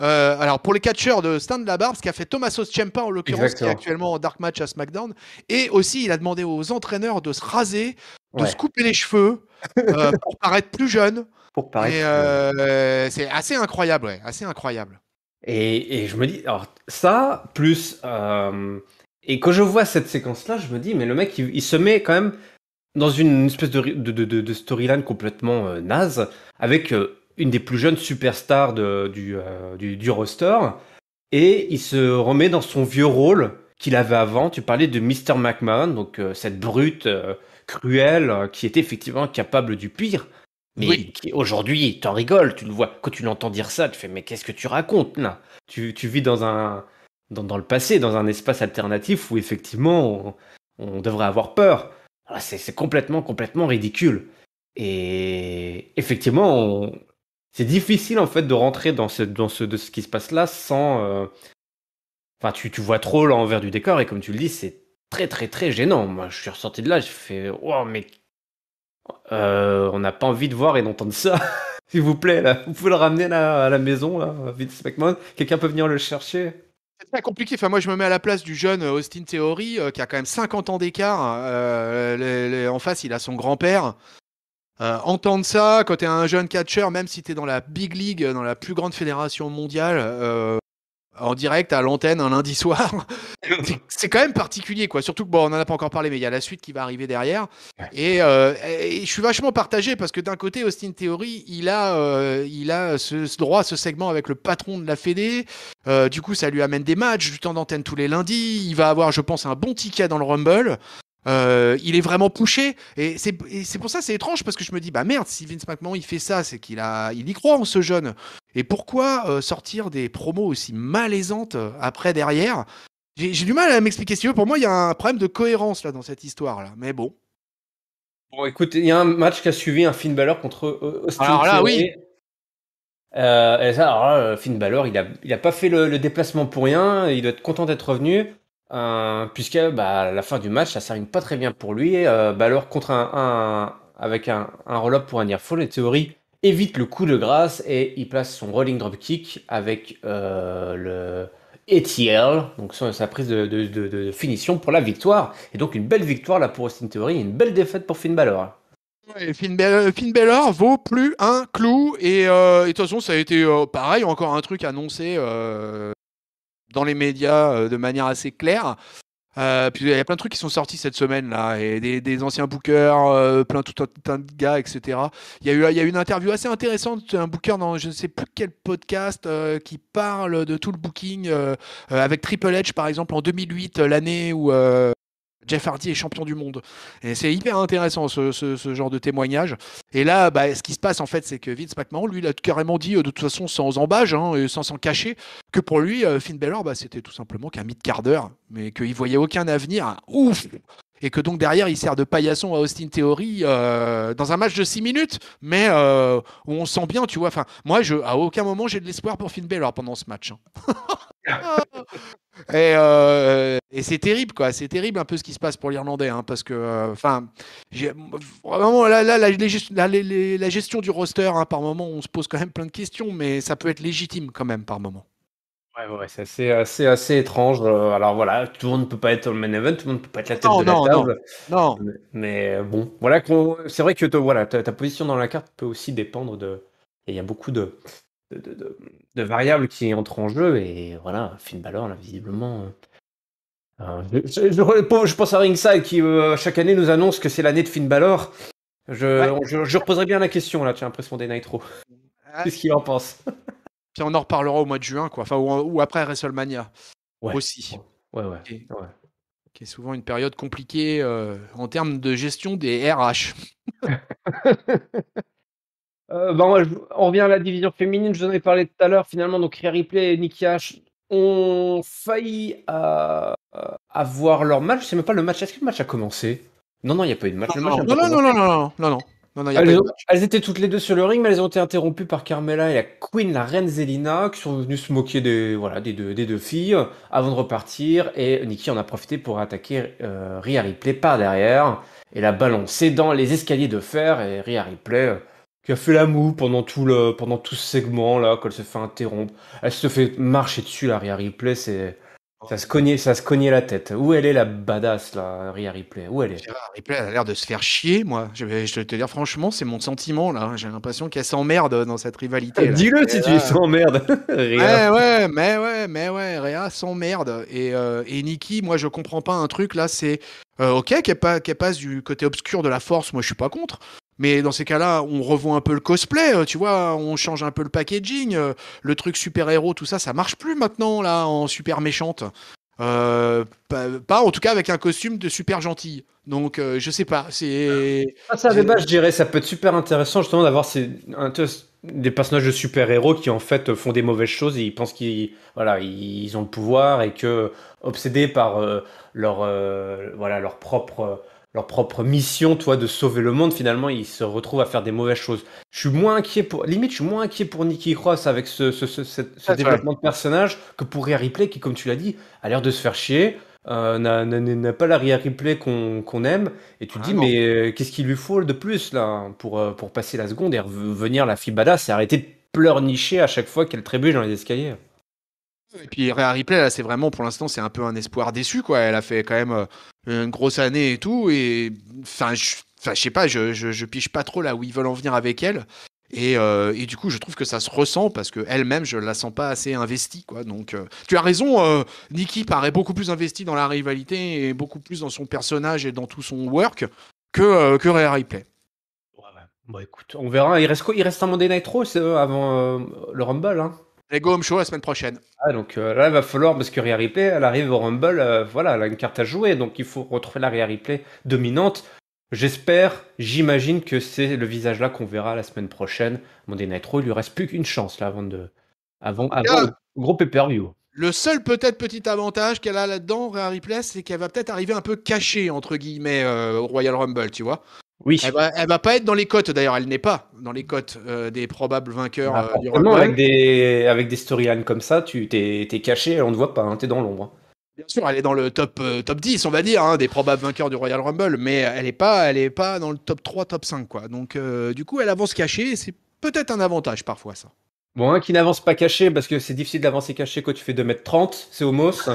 euh, alors pour les catcheurs de Stan Labarbe, ce qu'a fait Tommaso Ciampa en l'occurrence, qui est actuellement en dark match à SmackDown, et aussi il a demandé aux entraîneurs de se raser, de se couper les cheveux euh, pour paraître plus jeune. Pour paraître. Euh, c'est assez incroyable, ouais, assez incroyable. Et, et, je me dis, alors ça plus et quand je vois cette séquence-là, je me dis, mais le mec, il, se met quand même dans une espèce de, de, de, de storyline complètement naze, avec une des plus jeunes superstars de, du, euh, du, du, roster. Et il se remet dans son vieux rôle qu'il avait avant. Tu parlais de Mr. McMahon, donc euh, cette brute euh, cruelle qui était effectivement capable du pire. Mais qui aujourd'hui, t'en rigoles, tu le vois. Quand tu l'entends dire ça, tu fais mais qu'est-ce que tu racontes là? Tu, tu vis dans un dans, dans, le passé, dans un espace alternatif où effectivement on devrait avoir peur. C'est complètement, complètement ridicule. Et effectivement, c'est difficile en fait de rentrer dans ce, dans ce, de ce qui se passe là sans. Euh, enfin, tu, tu vois trop l'envers du décor et comme tu le dis, c'est très, très, très gênant. Moi, je suis ressorti de là, j'ai fait Wow, mais. Euh, on n'a pas envie de voir et d'entendre ça. S'il vous plaît, là, vous pouvez le ramener à la maison, là, Vince McMahon. Quelqu'un peut venir le chercher? C'est très compliqué. Enfin, moi, je me mets à la place du jeune Austin Theory, euh, qui a quand même 50 ans d'écart. Euh, en face, il a son grand-père. Euh, entendre ça quand tu es un jeune catcheur, même si tu es dans la big league, dans la plus grande fédération mondiale, en direct à l'antenne un lundi soir. c'est quand même particulier, quoi. Surtout que bon, on n'en a pas encore parlé, mais il y a la suite qui va arriver derrière. Euh, et, je suis vachement partagé parce que d'un côté, Austin Theory, il a, euh, il a ce, droit ce segment avec le patron de la Fédé. Euh, du coup, ça lui amène des matchs, du temps d'antenne tous les lundis. Il va avoir, je pense, un bon ticket dans le Rumble. Euh, il est vraiment poussé et c'est pour ça c'est étrange parce que je me dis bah merde si Vince McMahon il fait ça c'est qu'il a il y croit en ce jeune. Et pourquoi euh, sortir des promos aussi malaisantes euh, après derrière? J'ai du mal à m'expliquer si pour moi il y a un problème de cohérence là dans cette histoire là mais bon. Bon écoute il y a un match qui a suivi un Finn Balor contre Austin alors là oui. Et ça, alors là, Finn Balor il a il a pas fait le, le déplacement pour rien. Il doit être content d'être revenu euh, puisque bah, la fin du match, ça s'arrête pas très bien pour lui. Euh, bah, contre un, avec un, roll-up pour un nearfall, et théorie évite le coup de grâce et il place son rolling drop kick avec euh, le ETL, donc sa prise de, finition pour la victoire. Et donc une belle victoire là pour Austin Theory et une belle défaite pour Finn Balor. Finn, Balor vaut plus un clou et, de toute façon ça a été pareil, encore un truc annoncé dans les médias euh, de manière assez claire. Euh, puis il y a plein de trucs qui sont sortis cette semaine là, et des, anciens bookers, euh, plein tout un, de gars, etc. Il y a eu il y a une interview assez intéressante, un booker dans je ne sais plus quel podcast qui parle de tout le booking avec Triple H par exemple en 2008, l'année où Jeff Hardy est champion du monde. Et c'est hyper intéressant ce, genre de témoignage. Et là, bah, ce qui se passe en fait, c'est que Vince McMahon, lui, il a carrément dit, euh, de toute façon, sans embâge, hein, et sans s'en cacher, que pour lui, euh, Finn Balor, bah, c'était tout simplement qu'un mid-quart d'heure, mais qu'il voyait aucun avenir. Ouf et que donc derrière il sert de paillasson à Austin Theory euh, dans un match de 6 minutes, mais où on sent bien, tu vois. Enfin, moi, je, à aucun moment j'ai de l'espoir pour Finn Balor pendant ce match. Hein. Et, euh, et c'est terrible, quoi. C'est terrible un peu ce qui se passe pour l'Irlandais, hein, parce que, euh, enfin, vraiment là, là, la, la, gestion du roster, hein, par moment, on se pose quand même plein de questions, mais ça peut être légitime quand même par moment. Ouais, ouais, c'est assez, assez, assez étrange. Euh, alors voilà, tout le monde ne peut pas être le main event, tout le monde ne peut pas être la tête de la table. Non, Mais, bon, voilà, c'est vrai que voilà, ta, ta, position dans la carte peut aussi dépendre de. Il y a beaucoup de, de, variables qui entrent en jeu. Et voilà, Finn Balor, là, visiblement. Euh, je, pense à Ringside qui, euh, chaque année, nous annonce que c'est l'année de Finn Balor. Je, je, reposerai bien la question, là, tiens, après son Day Nitro. Qu'est-ce qu'il en pense? Puis on en reparlera au mois de juin, quoi. Enfin, ou, après WrestleMania. Aussi. Ouais, ouais. Qui est souvent une période compliquée euh, en termes de gestion des RH. Euh, bah, on revient à la division féminine, je vous en ai parlé tout à l'heure. Finalement, donc Rhea Ripley et Nikki H ont failli euh, avoir leur match. C'est même pas le match. Est-ce que le match a commencé? Non, non, il n'y a pas eu de match. Non, non, non, non, non, non, non, non, elles, étaient toutes les deux sur le ring, mais elles ont été interrompues par Carmela et la Queen, la reine Zelina, qui sont venues se moquer des, voilà, des, deux, des deux filles avant de repartir. Et Nikki en a profité pour attaquer euh, Rhea Ripley par derrière et la balancer dans les escaliers de fer. Et Rhea Ripley qui a fait la moue pendant tout le pendant tout ce segment là quand elle se fait interrompre. Elle se fait marcher dessus la Rhea Ripley c'est ça se cognait ça se cognait la tête. Où elle est la badass là Rhea Ripley? Où elle est? Rhea Ripley elle a l'air de se faire chier moi. Je vais, je vais te dire franchement c'est mon sentiment là. J'ai l'impression qu'elle s'emmerde dans cette rivalité dis-le si tu s'emmerdes ouais ouais mais ouais mais ouais Rhea s'emmerde. Et euh, et Nikki moi je comprends pas un truc là c'est euh, ok qu'elle passe du côté obscur de la force moi je suis pas contre mais dans ces cas-là, on revoit un peu le cosplay, euh, tu vois, on change un peu le packaging, euh, le truc super-héros, tout ça, ça marche plus maintenant, là, en super méchante. Euh, pas, en tout cas avec un costume de super gentil. Donc, je sais pas, c'est. Ah, ça, je dirais, ça peut être super intéressant justement d'avoir des personnages de super-héros qui en fait font des mauvaises choses et ils pensent qu'ils voilà, ils ont le pouvoir et que obsédés par leur voilà, leur propre leur propre mission, toi, de sauver le monde, finalement, ils se retrouvent à faire des mauvaises choses. Je suis moins inquiet pour, limite, je suis moins inquiet pour Nicky Cross avec ce, ce, ce, ce développement de personnage que pour Rhea Ripley, qui, comme tu l'as dit, a l'air de se faire chier, euh, n'a pas la Rhea Ripley qu'on aime, et tu te dis, mais euh, qu'est-ce qu'il lui faut de plus, là, pour, euh, pour passer la seconde et revenir la fille badass et arrêter de pleurnicher à chaque fois qu'elle trébuche dans les escaliers. Et puis Rhea Ripley, là, c'est vraiment, pour l'instant, c'est un peu un espoir déçu, quoi. Elle a fait quand même euh, une grosse année et tout, et enfin, je, je sais pas, je, je, je, piche pas trop là où ils veulent en venir avec elle. Et, euh, et, du coup, je trouve que ça se ressent parce qu'elle-même, je la sens pas assez investie. Quoi. Donc, euh, tu as raison, euh, Nikki paraît beaucoup plus investie dans la rivalité et beaucoup plus dans son personnage et dans tout son work que, que Rhea Ripley. Bon, écoute, on verra. Il reste, quoi? Il reste un Monday Night Raw avant le Rumble. Hein les Go Home Show la semaine prochaine. Ah, donc euh, là, il va falloir, parce que Rhea Ripley, elle arrive au Rumble, euh, voilà, elle a une carte à jouer, donc il faut retrouver la Rhea Ripley dominante. J'espère, j'imagine que c'est le visage là qu'on verra la semaine prochaine. Monday Night Raw, il lui reste plus qu'une chance là avant de, avant, avant le gros pay-per-view. Le seul peut-être petit avantage qu'elle a là-dedans, Rhea Ripley, c'est qu'elle va peut-être arriver un peu cachée entre guillemets euh, au Royal Rumble, tu vois. Oui. Elle va, elle va pas être dans les cotes d'ailleurs, elle n'est pas dans les cotes euh, des probables vainqueurs bah, euh, du Rumble. Avec des, avec des storylines comme ça, tu t'es, es caché, on ne voit pas, hein, tu es dans l'ombre. Bien sûr, elle est dans le top, euh, top 10, on va dire, hein, des probables vainqueurs du Royal Rumble, mais elle n'est pas, elle est pas dans le top 3, top 5. Quoi. Donc euh, du coup, elle avance cachée c'est peut-être un avantage parfois ça. Bon, un qui n'avance pas caché, parce que c'est difficile d'avancer caché quand tu fais 2m30, c'est Homos.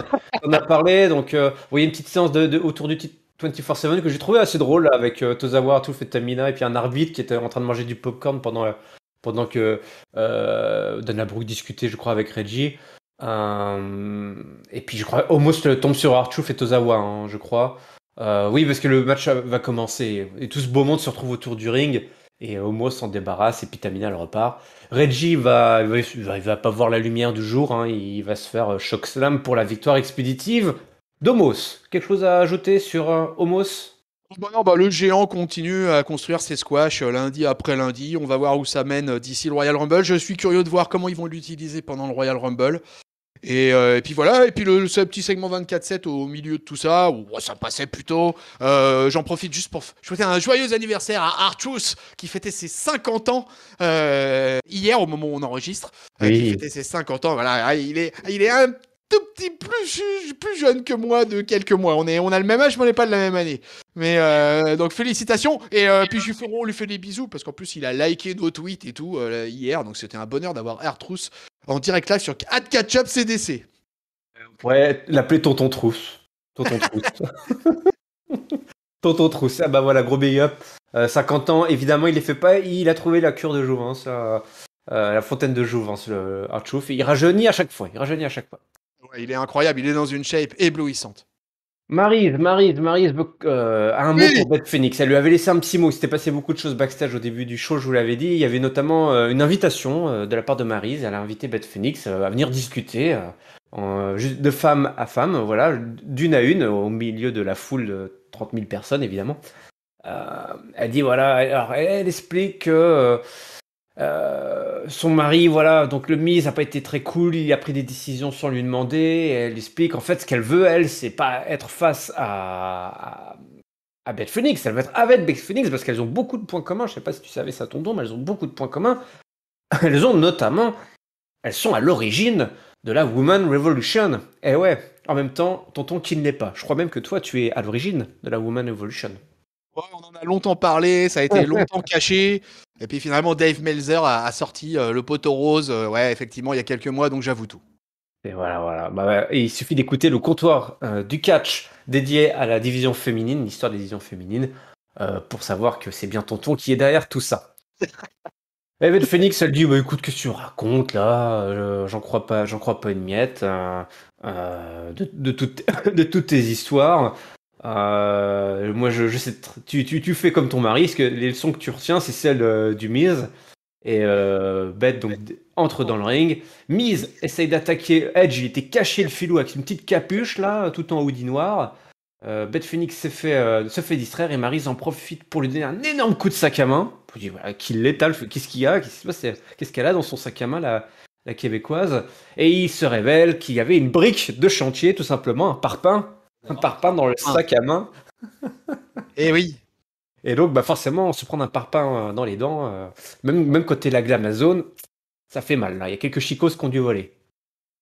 on a parlé, donc euh, vous voyez une petite séance de, de, autour du titre 24-7 que j'ai trouvé assez drôle avec euh, Tozawa, Artuf et Tamina et puis un arbitre qui était en train de manger du popcorn pendant, euh, pendant que euh, Dana Brooke discutait, je crois, avec Reggie. Euh, et puis je crois Homos tombe sur Artuf et Tozawa, hein, je crois. Euh, oui, parce que le match va commencer et tout ce beau monde se retrouve autour du ring et Homos s'en débarrasse et puis Tamina elle repart. Reggie va, il va, va pas voir la lumière du jour, hein, il va se faire choc slam pour la victoire expéditive. Domos, quelque chose à ajouter sur euh, Homos? Bah non, bah le géant continue à construire ses squash euh, lundi après lundi. On va voir où ça mène euh, d'ici le Royal Rumble. Je suis curieux de voir comment ils vont l'utiliser pendant le Royal Rumble. Et, euh, et, puis voilà, et puis le, ce petit segment 24-7 au milieu de tout ça, où oh, ça passait plutôt. Euh, J'en profite juste pour souhaiter un joyeux anniversaire à Artus qui fêtait ses 50 ans euh, hier au moment où on enregistre. Oui. qui fêtait ses 50 ans. Voilà, il est, il est un tout petit plus, plus jeune que moi de quelques mois. On, est, on a le même âge, mais on n'est pas de la même année. Mais euh, donc félicitations. Et euh, puis Juffero, on lui fait des bisous parce qu'en plus il a liké nos tweets et tout euh, hier. Donc c'était un bonheur d'avoir Artrousse en direct live sur Ad Catch Up CDC. Ouais, l'appeler Tonton Trousse. Tonton Trousse. Tonton Trousse. Ah bah voilà, gros big up. 50 ans, évidemment, il les fait pas. Il a trouvé la cure de jouvence. la fontaine de jouvence, le Archouf. Il rajeunit à chaque fois. Il rajeunit à chaque fois. Ouais, il est incroyable, il est dans une shape éblouissante. Maryse, Maryse, Maryse euh, a un mot oui. pour Beth Phoenix. Elle lui avait laissé un petit mot. Il s'était passé beaucoup de choses backstage au début du show, je vous l'avais dit. Il y avait notamment euh, une invitation euh, de la part de Maryse. Elle a invité Beth Phoenix à venir discuter de femme à femme, voilà, d'une à une, au milieu de la foule de 30 000 personnes, évidemment. elle dit, voilà, alors elle, elle explique que euh, son mari, voilà, donc le Miz n'a pas été très cool, il a pris des décisions sans lui demander, elle explique en fait ce qu'elle veut, elle, c'est pas être face à, à, Beth Phoenix, elle veut être avec Beth Phoenix parce qu'elles ont beaucoup de points communs, je sais pas si tu savais ça, tonton, mais elles ont beaucoup de points communs. Elles ont notamment, elles sont à l'origine de la Woman Revolution. Et ouais, en même temps, tonton qui ne l'est pas? Je crois même que toi, tu es à l'origine de la Woman Revolution. On en a longtemps parlé, ça a été longtemps caché. Et puis finalement, Dave Melzer a, a sorti euh, le poteau rose, euh, ouais, effectivement, il y a quelques mois, donc j'avoue tout. Et voilà, voilà. Bah, et il suffit d'écouter le comptoir euh, du catch dédié à la division féminine, l'histoire des divisions féminines, pour savoir que c'est bien tonton qui est derrière tout ça. Evan Phoenix, elle dit bah, écoute, qu'est-ce que tu racontes là? J'en crois pas, j'en crois pas une miette de, de, tout, de toutes tes histoires. Euh, moi, je, sais, tu, fais comme ton mari, parce que les leçons que tu retiens, c'est celles euh, du Miz. Et euh, Beth donc entre dans le ring. Miz essaye d'attaquer Edge, il était caché le filou avec une petite capuche là, tout en hoodie noir. Euh, Beth Phoenix se fait, se fait distraire et Maryse en profite pour lui donner un énorme coup de sac à main. Je dis, voilà, qui l'étale, qu'est-ce qu'il y a Qu'est-ce qu'elle a dans son sac à main, la, la québécoise Et il se révèle qu'il y avait une brique de chantier, tout simplement, un parpaing. Un parpaing dans le Ah. sac à main. Et oui. Et donc, bah forcément, se prendre un parpaing euh, dans les dents, euh, même, même côté la Amazon, ça fait mal. Là. Il y a quelques chicos qui ont dû voler.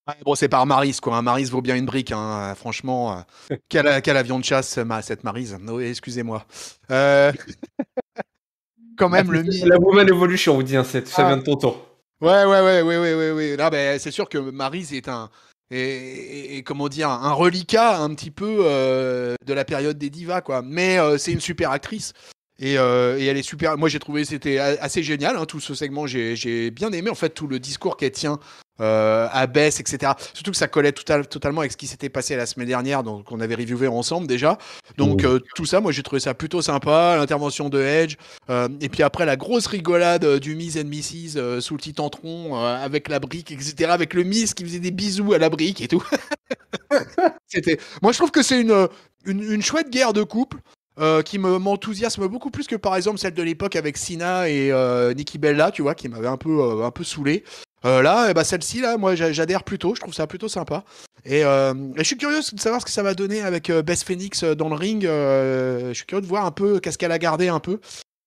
Ouais, bon, c'est par Maris, quoi. Un Maris vaut bien une brique, hein. Franchement, euh, quel, quel avion de chasse, ma- cette Marise. Oui, excusez-moi. Euh, Quand même, le mi- La Woman Evolution, on vous dit, hein, ça Ah. vient de tonton. Ouais, ouais, ouais, ouais, ouais, ouais, ouais. Là, ben, c'est sûr que Maryse est un, et, et- comment dire, un reliquat un petit peu euh, de la période des divas, quoi. Mais euh, c'est une super actrice. Et, euh, et elle est super. Moi, j'ai trouvé c'était assez génial, hein, tout ce segment. J'ai bien aimé, en fait, tout le discours qu'elle tient euh, à Bess, etc. Surtout que ça collait total- totalement avec ce qui s'était passé la semaine dernière, donc on avait reviewé ensemble déjà. Donc, euh, tout ça, moi, j'ai trouvé ça plutôt sympa. L'intervention de Edge. Euh, et puis après, la grosse rigolade euh, du Miz and Mrs. euh, sous le titantron euh, avec la brique, etc. Avec le Miz qui faisait des bisous à la brique et tout. C'était. Moi, je trouve que c'est une, une, une chouette guerre de couple. euh, qui me m'enthousiasme beaucoup plus que par exemple celle de l'époque avec Sina et euh, Nikki Bella, tu vois, qui m'avait un peu euh, un peu saoulé. Euh, là, eh ben, celle-ci là, moi j'a- j'adhère plutôt, je trouve ça plutôt sympa. Et, euh, et je suis curieux de savoir ce que ça va donner avec euh, Bess Phoenix euh, dans le ring. je suis curieux de voir un peu qu'est-ce qu'elle a gardé un peu.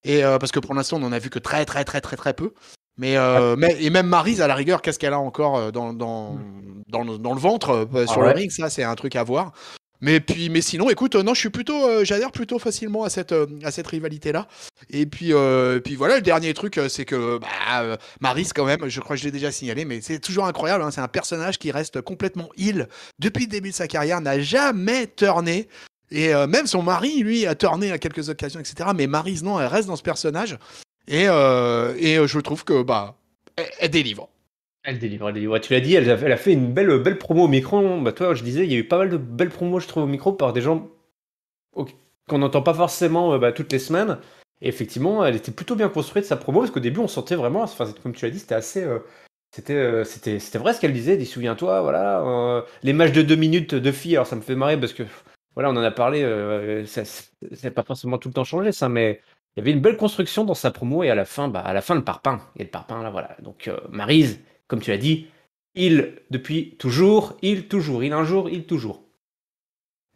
Et parce que pour l'instant, on en a vu que très très très très très peu. Mais, mais et même Maryse à la rigueur, qu'est-ce qu'elle a encore euh, dans dans, dans, le, dans le ventre sur Ah ouais. le ring, ça c'est un truc à voir. Mais puis mais sinon, écoute, euh, non, je suis plutôt, euh, j'adhère plutôt facilement à cette euh, à cette rivalité là. Et puis puis voilà, le dernier truc, c'est que bah, quand même, je crois que je l'ai déjà signalé, mais c'est toujours incroyable. hein, c'est un personnage qui reste complètement ill depuis le début de sa carrière, n'a jamais turné. Et même son mari, lui, a tourné à quelques occasions, etc. Mais Maryse, non, elle reste dans ce personnage. Et, et je trouve que, bah, elle, elle délivre. Elle délivre, elle délivre. Ouais, tu l'as dit, elle a, fait une belle, belle promo au micro. Bah, toi, je disais, il y a eu pas mal de belles promos, je trouve, au micro par des gens qu'on n'entend pas forcément euh, bah, toutes les semaines. Et effectivement, elle était plutôt bien construite, sa promo, parce qu'au début, on sentait vraiment, comme tu l'as dit, c'était assez. euh, c'était, euh, c'était, vrai ce qu'elle disait, dis souviens-toi, voilà, les matchs de deux minutes de filles, alors ça me fait marrer parce que, voilà, on en a parlé, ça c'est pas forcément tout le temps changé, ça, mais il y avait une belle construction dans sa promo, et à la fin, bah, à la fin, le parpaing, et le parpaing, là, voilà. Donc, Maryse, comme tu l'as dit, il depuis toujours, il toujours, il un jour, il toujours.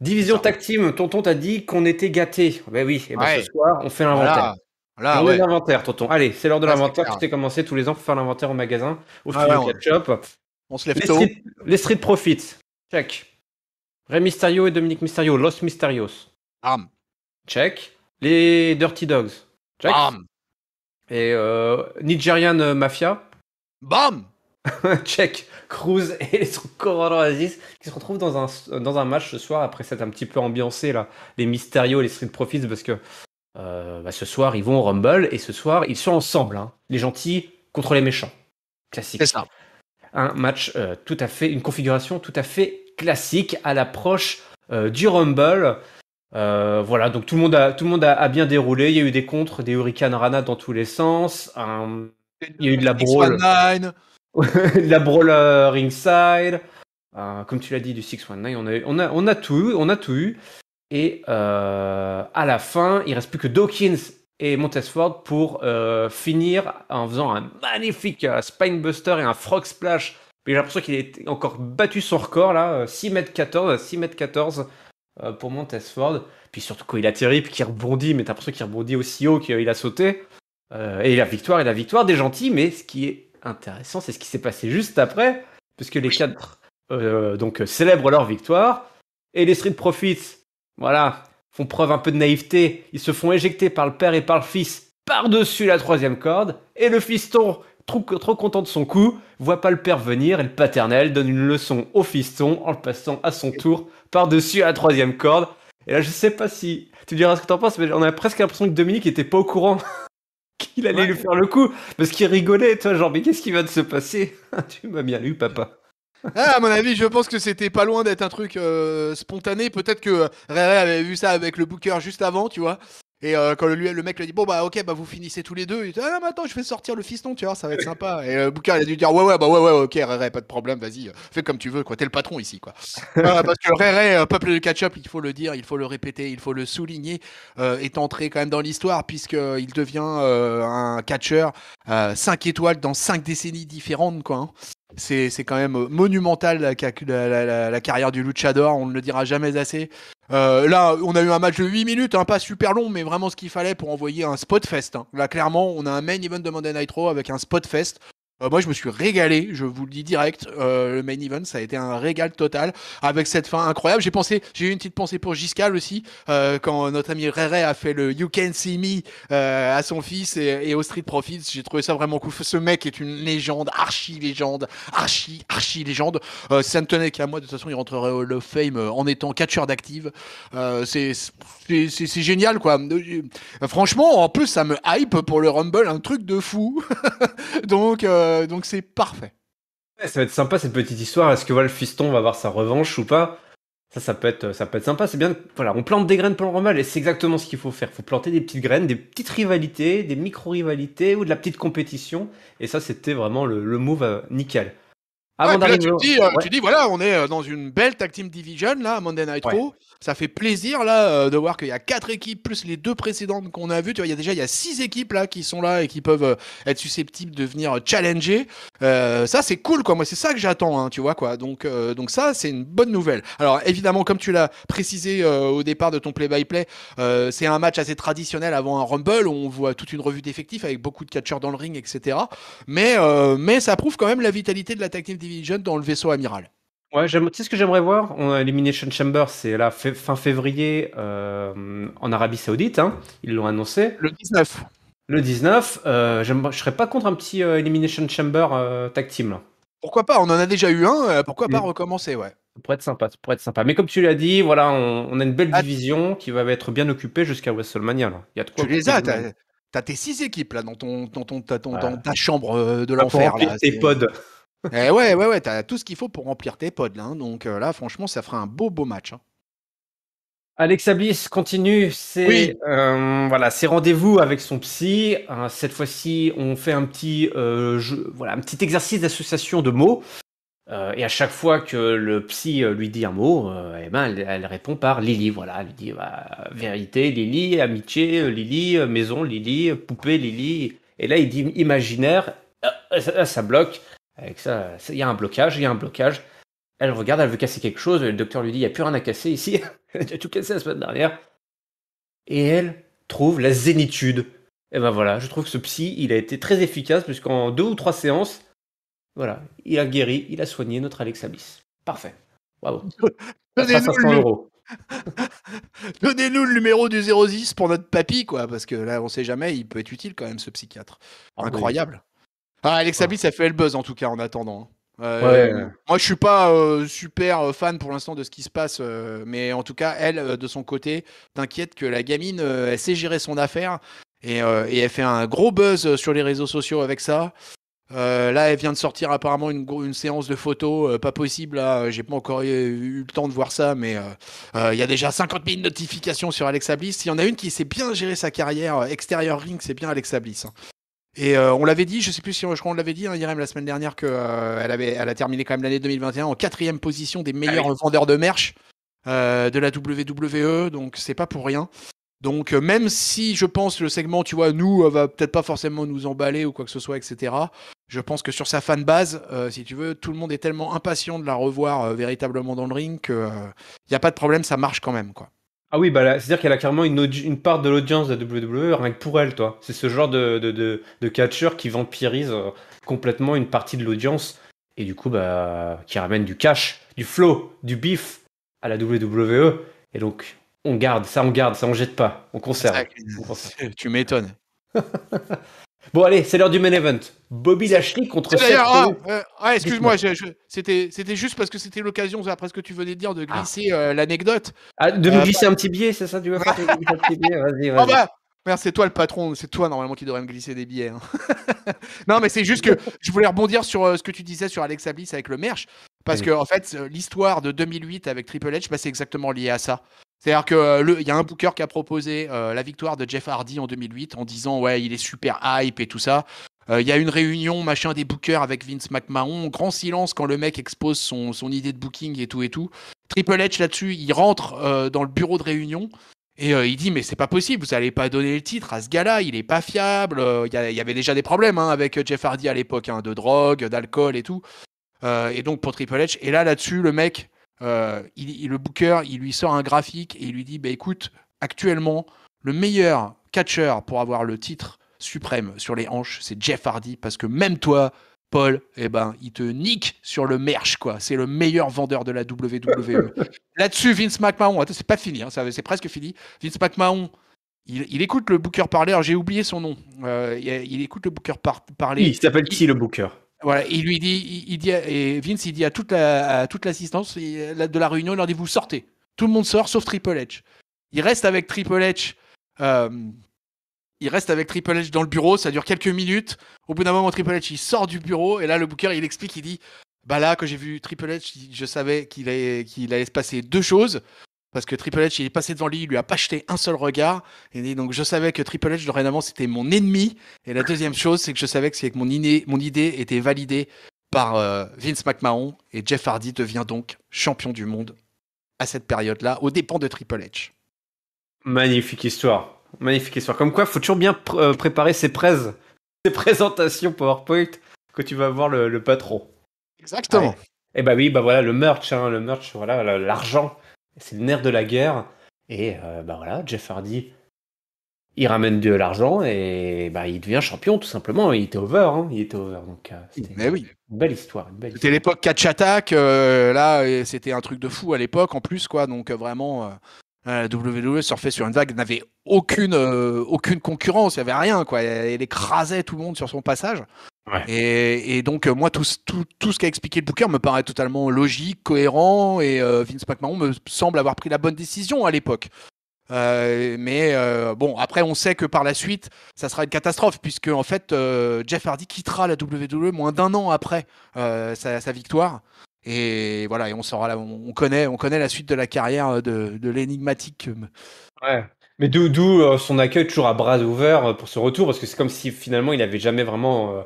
Division tag team, tonton t'a dit qu'on était gâtés. Ben oui, et ben Ouais. ce soir, on fait l'inventaire. On ouais. fait l'inventaire, tonton. Allez, c'est l'heure de Ah, l'inventaire. Tu sais commencer tous les ans pour faire l'inventaire au magasin, au Ah studio ouais, on- Ketchup. On se lève Les tôt. street, les street Profits, check. Rey Mysterio et Dominique Mysterio, Los Mysterios, Bam. check. Les Dirty Dogs, check. Bam. Et euh, Nigerian Mafia, Bam. check. Cruz et les Coronado Aziz qui se retrouvent dans un, dans un match ce soir après s'être un petit peu ambiancé là, les Mysterio et les Street Profits parce que euh, bah, ce soir ils vont au Rumble et ce soir ils sont ensemble, hein. les gentils contre les méchants. Classique. C'est ça. Un match euh, tout à fait, une configuration tout à fait classique à l'approche euh, du Rumble. Euh, voilà, donc tout le monde, a, tout le monde a, a bien déroulé. Il y a eu des contres, des Hurricane Rana dans tous les sens. un- Il y a eu de la brawl. 619. la brawl euh, ringside, euh, comme tu l'as dit, du 619, on a, on, a, tout eu, on a tout eu. Et euh, à la fin, il reste plus que Dawkins et Montesford pour euh, finir en faisant un magnifique euh, Spinebuster et un Frog Splash. J'ai l'impression qu'il a encore battu son record là, euh, 6 m 14, 6 m 14 euh, pour Montesford. Puis surtout quand il atterrit, puis qu'il rebondit, mais t'as l'impression qu'il rebondit aussi haut qu'il a sauté. Et la victoire et la victoire des gentils, mais ce qui est intéressant, c'est ce qui s'est passé juste après, puisque les quatre euh, donc célèbrent leur victoire. Et les Street Profits, voilà, font preuve un peu de naïveté. Ils se font éjecter par le père et par le fils par-dessus la troisième corde, et le fiston, trop, trop content de son coup, voit pas le père venir, et le paternel donne une leçon au fiston en le passant à son tour par-dessus la troisième corde. Et là, je sais pas si tu diras ce que t'en penses, mais on a presque l'impression que Dominique était pas au courant qu'il allait Ouais. lui faire le coup, parce qu'il rigolait, toi, genre, mais qu'est-ce qui va de se passer? Tu m'as bien lu, papa. Ah, à mon avis, je pense que c'était pas loin d'être un truc euh, spontané. Peut-être que Rere avait vu ça avec le booker juste avant, tu vois. Et euh, quand le, le mec lui dit bon bah ok bah vous finissez tous les deux, il dit ah mais attends je vais sortir le fiston tu vois ça va être sympa. Et euh, Booker il a dû dire ouais ouais bah ouais ouais ok Ray pas de problème vas-y fais comme tu veux quoi t'es le patron ici quoi. parce que Ray peuple de catch-up il faut le dire il faut le répéter il faut le souligner est entré quand même dans l'histoire puisqu'il devient un catcheur 5 étoiles dans 5 décennies différentes quoi. Hein. C'est, quand même monumental la, la, carrière du luchador, on ne le dira jamais assez. Euh, là, on a eu un match de 8 minutes, hein, pas super long, mais vraiment ce qu'il fallait pour envoyer un spot fest. Hein. Là, clairement, on a un main event de Monday Nitro avec un spot fest. Euh, moi, je me suis régalé, je vous le dis direct. Euh, le main event, ça a été un régal total avec cette fin incroyable. J'ai pensé, j'ai eu une petite pensée pour Giscal aussi euh, quand notre ami Rere a fait le You Can See Me à son fils et, au Street Profits. J'ai trouvé ça vraiment cool. Ce mec est une légende, archi légende, archi archi légende. si ça ne tenait qu'à moi, de toute façon, il rentrerait au Love Fame en étant catcheur d'active. c'est génial quoi. Franchement, en plus, ça me hype pour le Rumble, un truc de fou. Donc donc c'est parfait. ça va être sympa cette petite histoire. Est-ce que voilà, le fiston va avoir sa revanche ou pas? Ça, ça peut être, ça peut être sympa. C'est bien. Voilà, on plante des graines pour le Rumble et c'est exactement ce qu'il faut faire. Il faut planter des petites graines, des petites rivalités, des micro-rivalités ou de la petite compétition. Et ça, c'était vraiment le, move euh, nickel. Avant d'arriver, tu, dis, euh, tu dis, voilà, on est dans une belle tag team division là, Monday Night Raw. Ça fait plaisir là euh, de voir qu'il y a quatre équipes plus les deux précédentes qu'on a vues. Tu vois, il y a déjà il y a six équipes là qui sont là et qui peuvent euh, être susceptibles de venir challenger. Euh, ça c'est cool quoi. Moi c'est ça que j'attends, hein, tu vois quoi. Donc donc ça c'est une bonne nouvelle. Alors évidemment comme tu l'as précisé au départ de ton play-by-play, c'est un match assez traditionnel avant un rumble où on voit toute une revue d'effectifs avec beaucoup de catcheurs dans le ring, etc. Mais mais ça prouve quand même la vitalité de la Tag Team Division dans le vaisseau amiral. Ouais, tu sais ce que j'aimerais voir? On a Elimination Chamber, c'est là fin février euh, en Arabie Saoudite. Hein. Ils l'ont annoncé. Le 19. Le 19. Euh, je serais pas contre un petit euh, Elimination Chamber tag team. Pourquoi pas? On en a déjà eu un. pourquoi pas mm. recommencer Ouais. Ça pourrait être sympa. Ça pourrait être sympa. Mais comme tu l'as dit, voilà, on, a une belle ah. division qui va être bien occupée jusqu'à WrestleMania. Là. Il y a de quoi tu les as. T'as tes six équipes là dans ton, ton, ton, dans ta chambre de l'enfer. Tes pods. Eh ouais, ouais, ouais, t'as tout ce qu'il faut pour remplir tes pods là. Hein. donc euh, là, franchement, ça fera un beau, beau match. Hein. Alexa Bliss continue c'est euh, voilà, ses rendez-vous avec son psy. Hein, cette fois-ci, on fait un petit, euh, voilà, un petit exercice d'association de mots. et à chaque fois que le psy lui dit un mot, eh ben, elle, répond par Lily. Voilà, elle dit bah, vérité, Lily, amitié, Lily, maison, Lily, poupée, Lily. Et là, il dit imaginaire. ça bloque. Avec ça, il y a un blocage, il y a un blocage. Elle regarde, elle veut casser quelque chose. Le docteur lui dit il n'y a plus rien à casser ici. elle a tout cassé la semaine dernière. Et elle trouve la zénitude. Et ben voilà, je trouve que ce psy, il a été très efficace puisqu'en deux ou trois séances, voilà, il a guéri, il a soigné notre Alex Abyss. Parfait. Bravo. Donnez-nous le... numéro du 06 pour notre papy, quoi, parce que là, on sait jamais, il peut être utile quand même, ce psychiatre. Ah Incroyable. Ah, Alexa Bliss, ça fait le buzz en tout cas en attendant. Euh, moi, je suis pas euh, super euh, fan pour l'instant de ce qui se passe, mais en tout cas, elle, de son côté, t'inquiète que la gamine, elle sait gérer son affaire et, elle fait un gros buzz sur les réseaux sociaux avec ça. là, elle vient de sortir apparemment une, une séance de photos, pas possible. Là, j'ai pas encore eu, le temps de voir ça, mais il y a déjà 50 000 notifications sur Alexa Bliss. Il y en a une qui sait bien gérer sa carrière extérieure ring, c'est bien Alexa Bliss. Hein. Et euh, on l'avait dit, je sais plus si je crois on l'avait dit, hein, la semaine dernière, qu'elle euh, avait, elle a terminé quand même l'année 2021 en quatrième position des meilleurs ah vendeurs de merch euh, de la WWE, donc c'est pas pour rien. Donc même si je pense le segment, tu vois, nous va peut-être pas forcément nous emballer ou quoi que ce soit, etc. Je pense que sur sa fan base, si tu veux, tout le monde est tellement impatient de la revoir véritablement dans le ring que il y a pas de problème, ça marche quand même, quoi. Ah oui, bah c'est-à-dire qu'elle a clairement une, une part de l'audience de WWE rien que pour elle, toi. C'est ce genre de, de, de, catcheur qui vampirise euh, complètement une partie de l'audience et du coup, bah, qui ramène du cash, du flow, du beef à la WWE. Et donc, on garde, ça on garde, ça on jette pas, on conserve. Tu m'étonnes. Bon, allez, c'est l'heure du main event. Bobby Lashley contre Seth ah, euh, ah, excuse-moi, c'était, c'était juste parce que c'était l'occasion, après ce que tu venais de dire, de ah. glisser euh, l'anecdote. Ah, de me euh, glisser un petit billet, c'est ça Tu veux faire un petit billet Vas-y, vas-y. bah, Merde, c'est toi le patron, c'est toi normalement qui devrait me glisser des billets. Hein. non, mais c'est juste que je voulais rebondir sur ce que tu disais sur Alexa Bliss avec le merch. Parce que, en fait, l'histoire de 2008 avec Triple H, bah, c'est exactement lié à ça. C'est-à-dire qu'il y a un booker qui a proposé la victoire de Jeff Hardy en 2008 en disant ouais il est super hype et tout ça. Il y a une réunion machin des bookers avec Vince McMahon, grand silence quand le mec expose son, son idée de booking et tout et tout. Triple H là-dessus, il rentre dans le bureau de réunion et euh, il dit mais c'est pas possible, vous allez pas donner le titre à ce gars-là, il est pas fiable. Euh, il y, avait déjà des problèmes hein, avec euh, Jeff Hardy à l'époque, hein, de drogue, d'alcool et tout. et donc pour Triple H, et là là-dessus le mec, il, le booker, il lui sort un graphique et il lui dit bah écoute, actuellement le meilleur catcheur pour avoir le titre suprême sur les hanches, c'est Jeff Hardy parce que même toi, Paul, eh ben, il te nique sur le merch, quoi. C'est le meilleur vendeur de la WWE. Là-dessus, Vince McMahon, attends, c'est pas fini, hein, c'est presque fini. Vince McMahon, il, écoute le Booker parler, alors j'ai oublié son nom. Euh, il, écoute le Booker parler. il s'appelle qui le Booker? Voilà, il lui dit, et Vince, il dit à toute la, toute l'assistance de la réunion, il leur dit vous sortez. Tout le monde sort sauf Triple H. Il reste avec Triple H. Euh, il reste avec Triple H dans le bureau, ça dure quelques minutes. Au bout d'un moment, Triple H il sort du bureau et là le booker il explique, il dit bah là quand j'ai vu Triple H, je savais qu'il allait se passer deux choses parce que Triple H il est passé devant lui, il lui a pas jeté un seul regard et donc je savais que Triple H dorénavant c'était mon ennemi et la deuxième chose c'est que je savais que, c'est que mon, mon idée était validée par euh, Vince McMahon et Jeff Hardy devient donc champion du monde à cette période-là aux dépens de Triple H. Magnifique histoire. Magnifique histoire. Comme quoi, faut toujours bien euh, préparer ses ses présentations PowerPoint que tu vas voir le, patron. Exactement. Et eh bah oui, bah voilà, le merch, hein, le merch, voilà, l'argent, c'est le nerf de la guerre. Et euh, bah voilà, Jeff Hardy, il ramène de l'argent et bah il devient champion tout simplement. Il était over, hein, il était over. Donc euh, c'était oui. une belle histoire. C'était l'époque catch attack. là, c'était un truc de fou à l'époque en plus, quoi. Donc vraiment, WWE surfait sur une vague, n'avait aucune, euh, aucune concurrence, il n'y avait rien, quoi. Elle, écrasait tout le monde sur son passage. Et, donc, euh, moi, tout, tout, tout ce qu'a expliqué le Booker me paraît totalement logique, cohérent, et euh, Vince McMahon me semble avoir pris la bonne décision à l'époque. mais bon, après, on sait que par la suite, ça sera une catastrophe, puisque en fait, Jeff Hardy quittera la WWE moins d'un an après sa, victoire. Et voilà, et on saura on connaît, on connaît la suite de la carrière de, de l'énigmatique. Euh, ouais. Mais d'où euh, son accueil toujours à bras ouverts euh, pour ce retour, parce que c'est comme si finalement il avait jamais vraiment.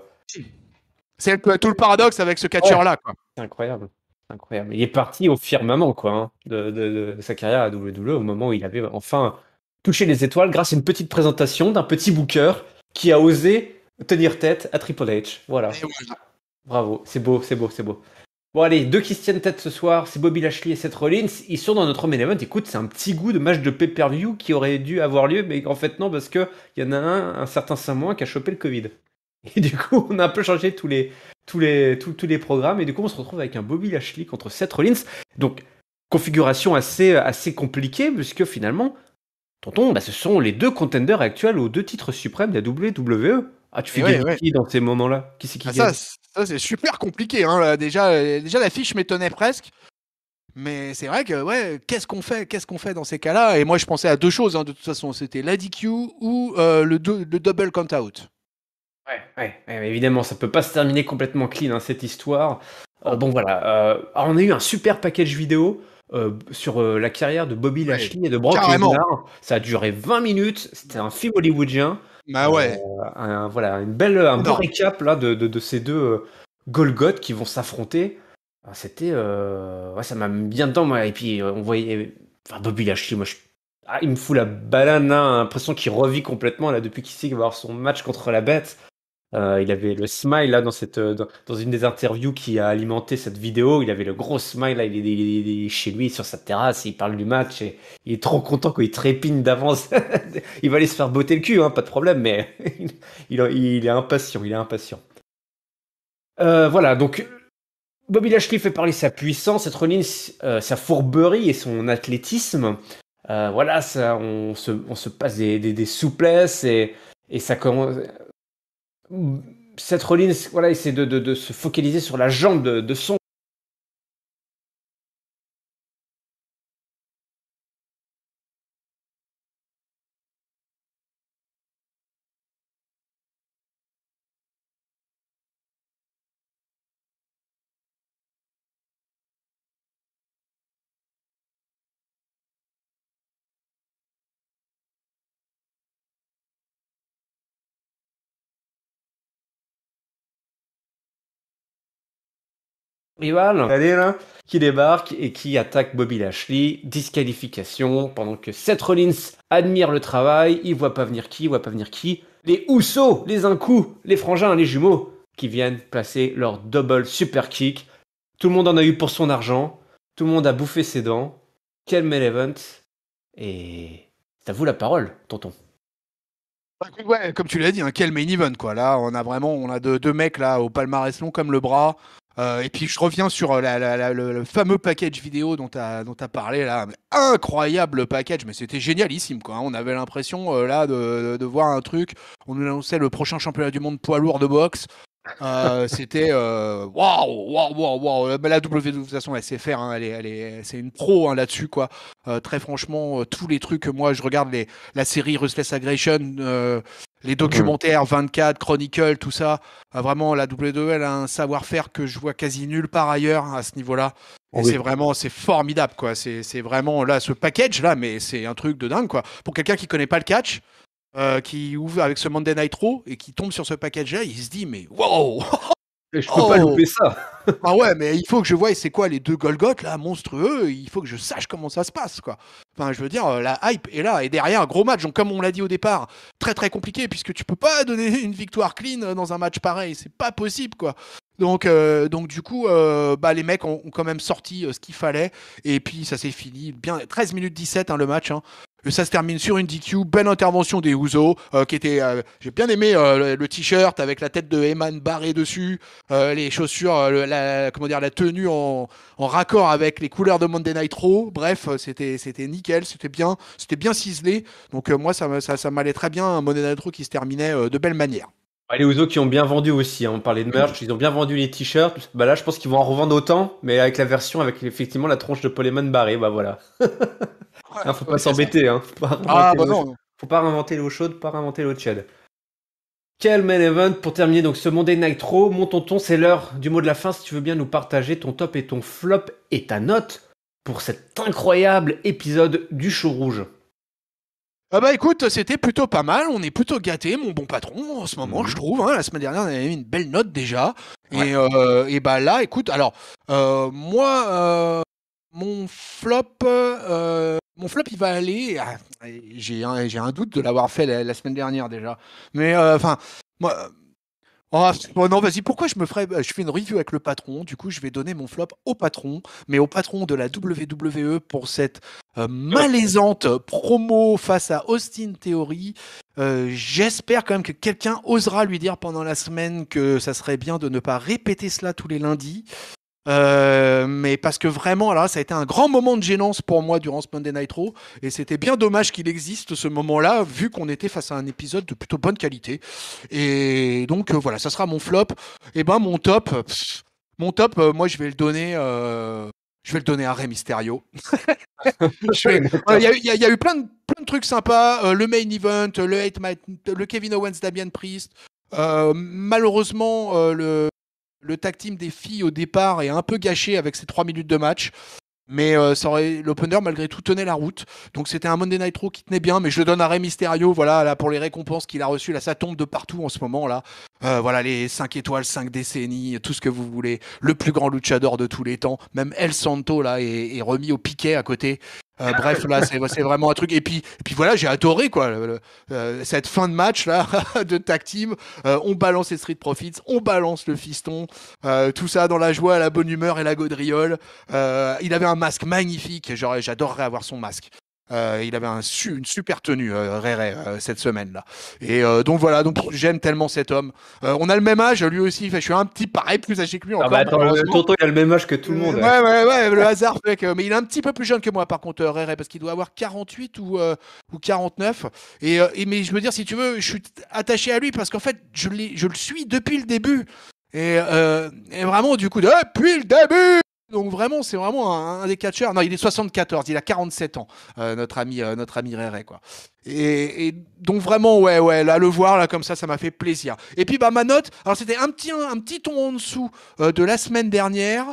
C'est tout le paradoxe avec ce catcheur-là. C'est incroyable. Incroyable. Il est parti au firmament, quoi, hein, de, de, sa carrière à WWE au moment où il avait enfin touché les étoiles grâce à une petite présentation d'un petit booker qui a osé tenir tête à Triple H. Voilà. Bravo, c'est beau, c'est beau, c'est beau. Bon allez, deux qui se tiennent tête ce soir, c'est Bobby Lashley et Seth Rollins. Ils sont dans notre main event. Écoute, c'est un petit goût de match de pay-per-view qui aurait dû avoir lieu, mais en fait non, parce qu'il y en a un, un certain Samoa qui a chopé le Covid. Et du coup, on a un peu changé tous les, tous les, tous, les programmes, et du coup, on se retrouve avec un Bobby Lashley contre Seth Rollins. Donc, configuration assez, assez compliquée, puisque finalement, tonton, bah, ce sont les deux contenders actuels aux deux titres suprêmes de la WWE. Ah, tu fais gagner qui dans ces moments-là? Qui c'est qui ah, ça, c'est super compliqué. Hein. Déjà, déjà l'affiche m'étonnait presque. Mais c'est vrai que, ouais, qu'est-ce qu'on fait Qu'est-ce qu'on fait dans ces cas-là? Et moi, je pensais à deux choses, hein, de toute façon. C'était l'ADQ ou euh, le, le, double count-out. Ouais, ouais, évidemment, ça peut pas se terminer complètement clean, hein, cette histoire. Euh, bon, voilà. on a eu un super package vidéo. sur la carrière de Bobby Lashley et de Brock Lesnar. Ça a duré 20 minutes. C'était un film hollywoodien. Bah ouais. Euh, voilà, une belle, un beau récap là de, de, ces deux euh, Golgoth qui vont s'affronter. Ah, c'était, euh, ouais, ça m'a bien dedans moi. Et puis on voyait, enfin Bobby Lashley, moi, ah, il me fout la banane, hein, l'impression qu'il revit complètement là depuis qu'il sait qu'il va avoir son match contre la bête. Euh, il avait le smile là dans cette euh, dans, une des interviews qui a alimenté cette vidéo. Il avait le gros smile là. Il est, chez lui sur sa terrasse. il parle du match et il est trop content quand il trépigne d'avance. il va aller se faire botter le cul, hein, pas de problème. Mais il, est impatient. Il est impatient. Euh, voilà donc. Bobby Lashley fait parler sa puissance, sa fourberie et son athlétisme. voilà, ça, on se, passe des souplesses et, et ça commence Seth Rollins, voilà, essaie de, se focaliser sur la jambe de son rival, allez là, qui débarque et qui attaque Bobby Lashley, disqualification, pendant que Seth Rollins admire le travail, il voit pas venir qui, il voit pas venir qui, les Housseaux, les Incous, les frangins, les jumeaux, qui viennent placer leur double super kick. Tout le monde en a eu pour son argent, tout le monde a bouffé ses dents. Quel main event Et c'est à vous la parole, tonton. Bah, ouais, comme tu l'as dit, un hein, quel main event quoi. Là, on a vraiment, on a deux, deux mecs là au palmarès long comme le bras. Euh, et puis je reviens sur euh, le, fameux package vidéo dont tu as, parlé là. Incroyable package, mais c'était génialissime quoi. Hein. On avait l'impression euh, là de, voir un truc. On nous annonçait le prochain championnat du monde poids lourd de boxe. c'était waouh, waouh, waouh, waouh. La W de toute façon, elle sait faire. Hein. Elle est, elle est, c'est une pro hein, là-dessus quoi. très franchement, tous les trucs. Moi, je regarde les, la série Ruthless Aggression les documentaires 24, Chronicle, tout ça. Euh, vraiment, la WWE a un savoir-faire que je vois quasi nul par ailleurs à ce niveau-là. Et c'est vraiment, c'est formidable, quoi. C'est vraiment là, ce package là, mais c'est un truc de dingue, quoi. Pour quelqu'un qui connaît pas le catch, euh, qui ouvre avec ce Monday Night Raw et qui tombe sur ce package là, il se dit, mais wow Je peux pas oh. louper ça. ah ouais, mais il faut que je voie c'est quoi les deux Golgoth là, monstrueux. Il faut que je sache comment ça se passe, quoi. Enfin, je veux dire, euh, la hype est là et derrière, gros match. Donc, comme on l'a dit au départ, très très compliqué puisque tu peux pas donner une victoire clean euh, dans un match pareil. C'est pas possible, quoi. Donc, euh, donc du coup, bah, les mecs ont, quand même sorti ce qu'il fallait. Et puis, ça s'est fini. Bien 13 minutes 17 hein, le match. Hein. Ça se termine sur une DQ, belle intervention des Ouzo, euh, qui était, euh, j'ai bien aimé euh, le, t-shirt avec la tête de Eman barré dessus, les chaussures, la, comment dire, la tenue en, raccord avec les couleurs de Monday Night Raw. Bref, c'était, c'était nickel, c'était bien, c'était bien ciselé. Donc moi, ça, ça, ça m'allait très bien Monday Night Raw qui se terminait de belle manière. Les Ouzo qui ont bien vendu aussi, hein. on parlait de merch, ils ont bien vendu les t-shirts. Bah là, je pense qu'ils vont en revendre autant, mais avec la version avec effectivement la tronche de Polémon barré, bah voilà. Ah, faut pas s'embêter, hein. Faut pas, ah, bah faut pas réinventer l'eau chaude, pas réinventer l'eau tiède. Quel main event pour terminer donc ce Monday Night Raw. Mon tonton, c'est l'heure du mot de la fin. Si tu veux bien nous partager ton top et ton flop et ta note pour cet incroyable épisode du show rouge. Ah bah écoute, c'était plutôt pas mal, on est plutôt gâté, mon bon patron, en ce moment, mhm. je trouve. Hein. La semaine dernière, on avait une belle note déjà. Et, euh, et, bah là, écoute, alors, euh, moi, euh, mon flop, mon flop, il va aller. Ah, j'ai un, j'ai un doute de l'avoir fait la, semaine dernière déjà. Mais enfin, moi. Oh, non, vas-y, pourquoi je me ferais. Je fais une review avec le patron, du coup, je vais donner mon flop au patron, mais au patron de la WWE pour cette euh, malaisante promo face à Austin Theory. Euh, j'espère quand même que quelqu'un osera lui dire pendant la semaine que ça serait bien de ne pas répéter cela tous les lundis. Euh, mais parce que vraiment, alors ça a été un grand moment de gênance pour moi durant ce Monday Night Raw, et c'était bien dommage qu'il existe ce moment-là, vu qu'on était face à un épisode de plutôt bonne qualité. Et donc euh, voilà, ça sera mon flop. Et ben mon top, mon top, euh, moi je vais le donner. je vais le donner à Rey Mysterio. Il y, a eu plein de, plein de trucs sympas. le main event, le, le Kevin Owens, Damien Priest. malheureusement, le, le tag team des filles au départ est un peu gâché avec ces 3 minutes de match. Mais euh, l'opener malgré tout tenait la route. Donc c'était un Monday Night Raw qui tenait bien, mais je le donne à Rey Mysterio, voilà, là pour les récompenses qu'il a reçues. Là, ça tombe de partout en ce moment là. Euh, voilà les 5 étoiles, 5 décennies, tout ce que vous voulez. Le plus grand luchador de tous les temps. Même El Santo là est remis au piquet à côté. Euh, bref, là, c'est vraiment un truc. Et puis, puis voilà, j'ai adoré quoi euh, cette fin de match là de tag team. Euh, on balance les Street Profits, on balance le fiston, tout ça dans la joie, la bonne humeur et la gaudriole. il avait un masque magnifique. J'adorerais avoir son masque. Euh, il avait un une super tenue, euh, euh, cette semaine-là. Et euh, donc voilà, donc j'aime tellement cet homme. on a le même âge, lui aussi. je suis un petit pareil, plus âgé que lui. Ah bah attends, le tonton, il a le même âge que tout le monde. Ouais, ouais, ouais, le hasard fait que. Mais il est un petit peu plus jeune que moi, par contre, Réré, parce qu'il doit avoir 48 ou, ou 49. Et, et, mais je veux dire, si tu veux, je suis attaché à lui parce qu'en fait, je, je le suis depuis le début. Et, et vraiment, du coup, depuis le début donc vraiment, c'est vraiment un, des catcheurs. Non, il est 74, il a 47 ans, euh, notre ami, euh, notre ami Réré, quoi. Et, donc vraiment, ouais, ouais, là le voir là comme ça, ça m'a fait plaisir. Et puis bah ma note, alors c'était un petit, un, petit ton en dessous euh, de la semaine dernière.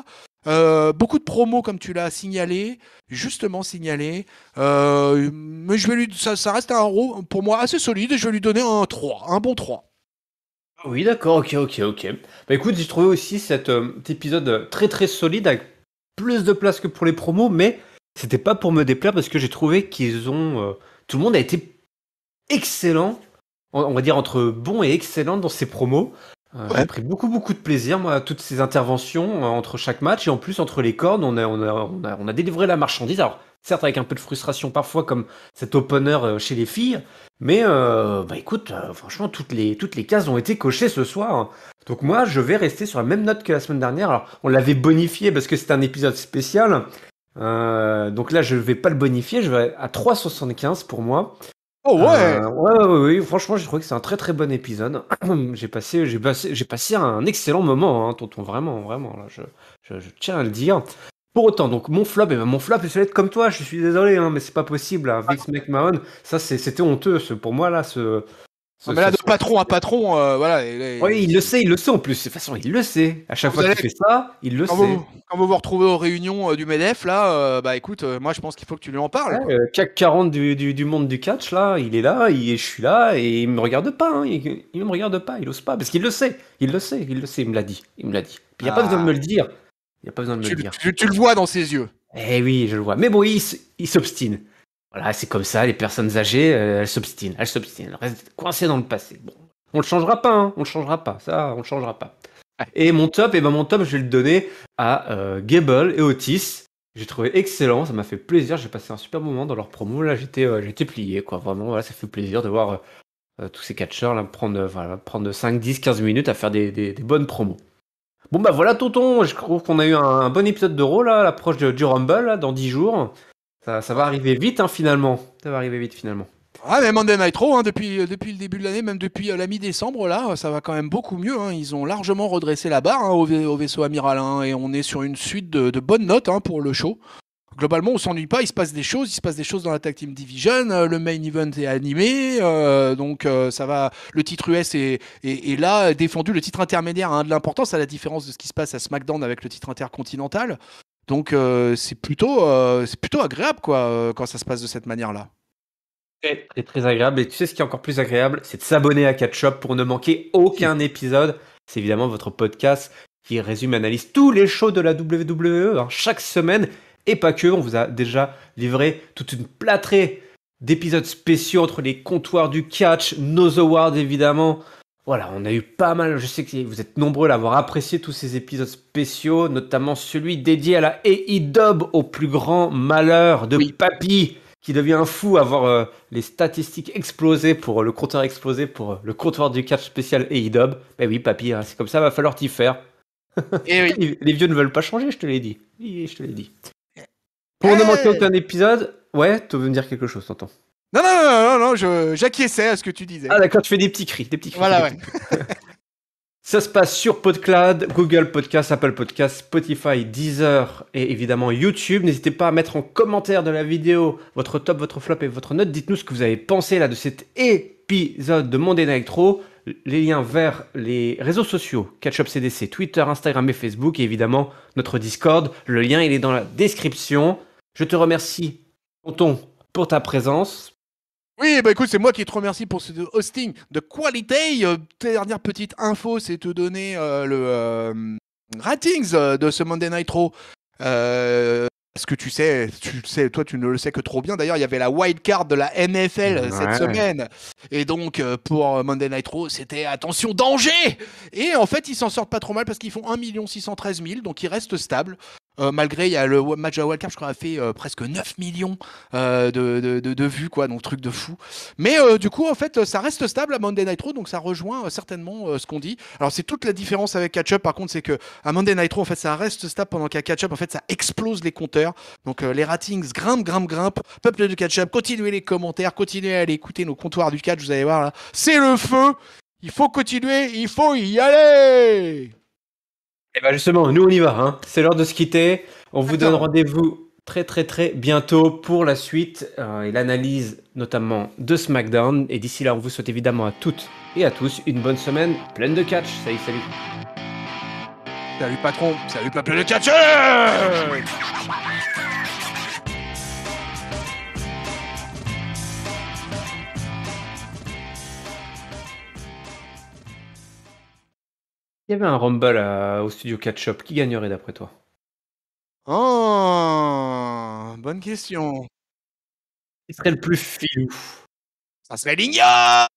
beaucoup de promos comme tu l'as signalé, justement signalé. mais je vais lui, ça, ça reste un pour moi assez solide. Et je vais lui donner un 3, un bon 3. Oui, d'accord, ok, ok, ok. Bah écoute, j'ai trouvé aussi cet, euh, épisode très très solide avec plus de place que pour les promos, mais c'était pas pour me déplaire parce que j'ai trouvé qu'ils ont. euh, tout le monde a été excellent, on on va dire entre bon et excellent dans ces promos. J'ai pris beaucoup beaucoup de plaisir moi à toutes ces interventions euh, entre chaque match et en plus entre les cordes on a, on a, on a, on a délivré la marchandise. Alors certes avec un peu de frustration parfois comme cet opener euh, chez les filles, mais euh, bah écoute franchement toutes les toutes les cases ont été cochées ce soir. hein. Donc moi je vais rester sur la même note que la semaine dernière. Alors on l'avait bonifié parce que c'était un épisode spécial. Donc là je vais pas le bonifier, je vais à 3,75 pour moi. Oh ouais Euh, ouais, ouais, ouais, ouais, franchement, j'ai trouvé que c'est un très très bon épisode. j'ai passé, j'ai passé, j'ai passé un excellent moment, hein, tonton, vraiment, vraiment, là, je, je, je tiens à le dire. Pour autant, donc mon flop, et ben mon flop, je vais être comme toi, je suis désolé, hein, mais c'est pas possible, là. Vince McMahon, ça c'était honteux, ce- pour moi, là, ce. Mais là, de patron à patron, euh, voilà. Oui, il le sait, il le sait en plus, de toute façon, il le sait. À chaque Vous fois allez- qu'il fait ça, il le Quand sait. vous, quand vous vous retrouvez aux réunions euh, du MEDEF, là, euh, bah écoute, moi je pense qu'il faut que tu lui en parles. Ouais, CAC 40 du, du, du monde du catch, là, il est là, il, je suis là, et il me regarde pas, hein, il, il me regarde pas, il ose pas, parce qu'il le sait, il le sait, il le sait, il me l'a dit, il me l'a dit. Puis il n'y a pas besoin de me le dire, il n'y a pas besoin de me Tu, le dire. tu- tu le vois dans ses yeux. Eh oui, je le vois. Mais bon, il s'obstine. Voilà, c'est comme ça, les personnes âgées, euh, elles s'obstinent, elles s'obstinent, elles restent coincées dans le passé. Bon, on le changera pas, hein, on le changera pas, ça, on le changera pas. Et mon top, et ben mon top, je vais le donner à euh, Gable et Otis. J'ai trouvé excellent, ça m'a fait plaisir, j'ai passé un super moment dans leur promo. Là, j'étais euh, plié, quoi. Vraiment, voilà, ça fait plaisir de voir tous ces catcheurs là, prendre, prendre 5, 10, 15 minutes à faire des, bonnes promos. Bon, bah voilà, tonton, je trouve qu'on a eu un, bon épisode d'Euro, là, à l'approche de- du Rumble, là, dans 10 jours. Ça, va arriver vite, hein, finalement. Ça va arriver vite, finalement. Ah, mais Monday Night Raw, hein, depuis, euh, depuis le début de l'année, même depuis euh, la mi-décembre, là, ça va quand même beaucoup mieux. hein. Ils ont largement redressé la barre hein, au, vai- au vaisseau amiral et on est sur une suite de, bonnes notes pour le show. Globalement, on s'ennuie pas, il se passe des choses, il se passe des choses dans la Tag Team Division, euh, le main event est animé, donc ça va. Le titre US est là, défendu, le titre intermédiaire a de l'importance à la différence de ce qui se passe à SmackDown avec le titre intercontinental. Donc euh, c'est plutôt, euh, plutôt agréable quoi euh, quand ça se passe de cette manière-là. Très, très agréable. Et tu sais ce qui est encore plus agréable, c'est de s'abonner à Catch-Up pour ne manquer aucun épisode. C'est évidemment votre podcast qui résume et analyse tous les shows de la WWE hein, chaque semaine. Et pas que, on vous a déjà livré toute une plâtrée d'épisodes spéciaux entre les comptoirs du catch, nos awards évidemment. Voilà, on a eu pas mal, je sais que vous êtes nombreux à avoir apprécié tous ces épisodes spéciaux, notamment celui dédié à la AEW au plus grand malheur de Oui. Papy, qui devient fou à voir euh, les statistiques exploser pour euh, le compteur exploser pour euh, le comptoir du catch spécial AEW. Ben oui, Papy, hein, c'est comme ça, va falloir t'y faire. Et oui. Les, les vieux ne veulent pas changer, je te l'ai dit. Oui, je te l'ai dit. Pour ne Hey manquer aucun épisode, ouais, tu veux me dire quelque chose, t'entends Non, non, non, non, non, je, j'acquiesçais à ce que tu disais. Ah d'accord, tu fais des petits cris, des petits cris. Voilà, des petits cris. Ça se passe sur PodCloud, Google Podcast, Apple Podcast, Spotify, Deezer et évidemment YouTube. N'hésitez pas à mettre en commentaire de la vidéo votre top, votre flop et votre note. Dites-nous ce que vous avez pensé là de cet épisode de Monday Raw. Les liens vers les réseaux sociaux, Catch-up CDC, Twitter, Instagram et Facebook et évidemment notre Discord. Le lien il est dans la description. Je te remercie, tonton, pour ta présence. Oui, bah écoute, c'est moi qui te remercie pour ce hosting de qualité. Euh, dernière petite info, c'est te donner euh, le euh, ratings euh, de ce Monday Night Raw. Parce que tu sais, tu sais, toi tu ne le sais que trop bien. D'ailleurs, il y avait la wild card de la NFL cette semaine. Et donc, euh, pour Monday Night Raw, c'était attention, danger Et en fait, ils s'en sortent pas trop mal parce qu'ils font 1 613 000, donc ils restent stables. Euh, malgré, il y a le match de la wild card, je crois, a fait euh, presque 9 millions euh, de, de, de- de vues, quoi, donc truc de fou. Mais du coup, en fait, ça reste stable à Monday Night Raw, donc ça rejoint certainement ce qu'on dit. Alors, c'est toute la différence avec Catch Up, par contre, c'est que à Monday Night Raw, en fait, ça reste stable pendant qu'à Catch Up, en fait, ça explose les compteurs. Donc, euh, les ratings grimpent, grimpent, grimpent. Peuple de Catch Up, continuez les commentaires, continuez à aller écouter nos comptoirs du catch, vous allez voir là, c'est le feu. Il faut continuer, il faut y aller. Et ben justement, nous on y va, hein. c'est l'heure de se quitter. On vous donne rendez-vous très très très bientôt pour la suite euh, et l'analyse notamment de SmackDown. Et d'ici là, on vous souhaite évidemment à toutes et à tous une bonne semaine pleine de catch. Salut, salut. Salut patron, salut peuple de catcheur Il y avait un Rumble au studio Catch-Up, qui gagnerait d'après toi? Oh Bonne question. Qui serait le plus filou? Ça serait l'ignoble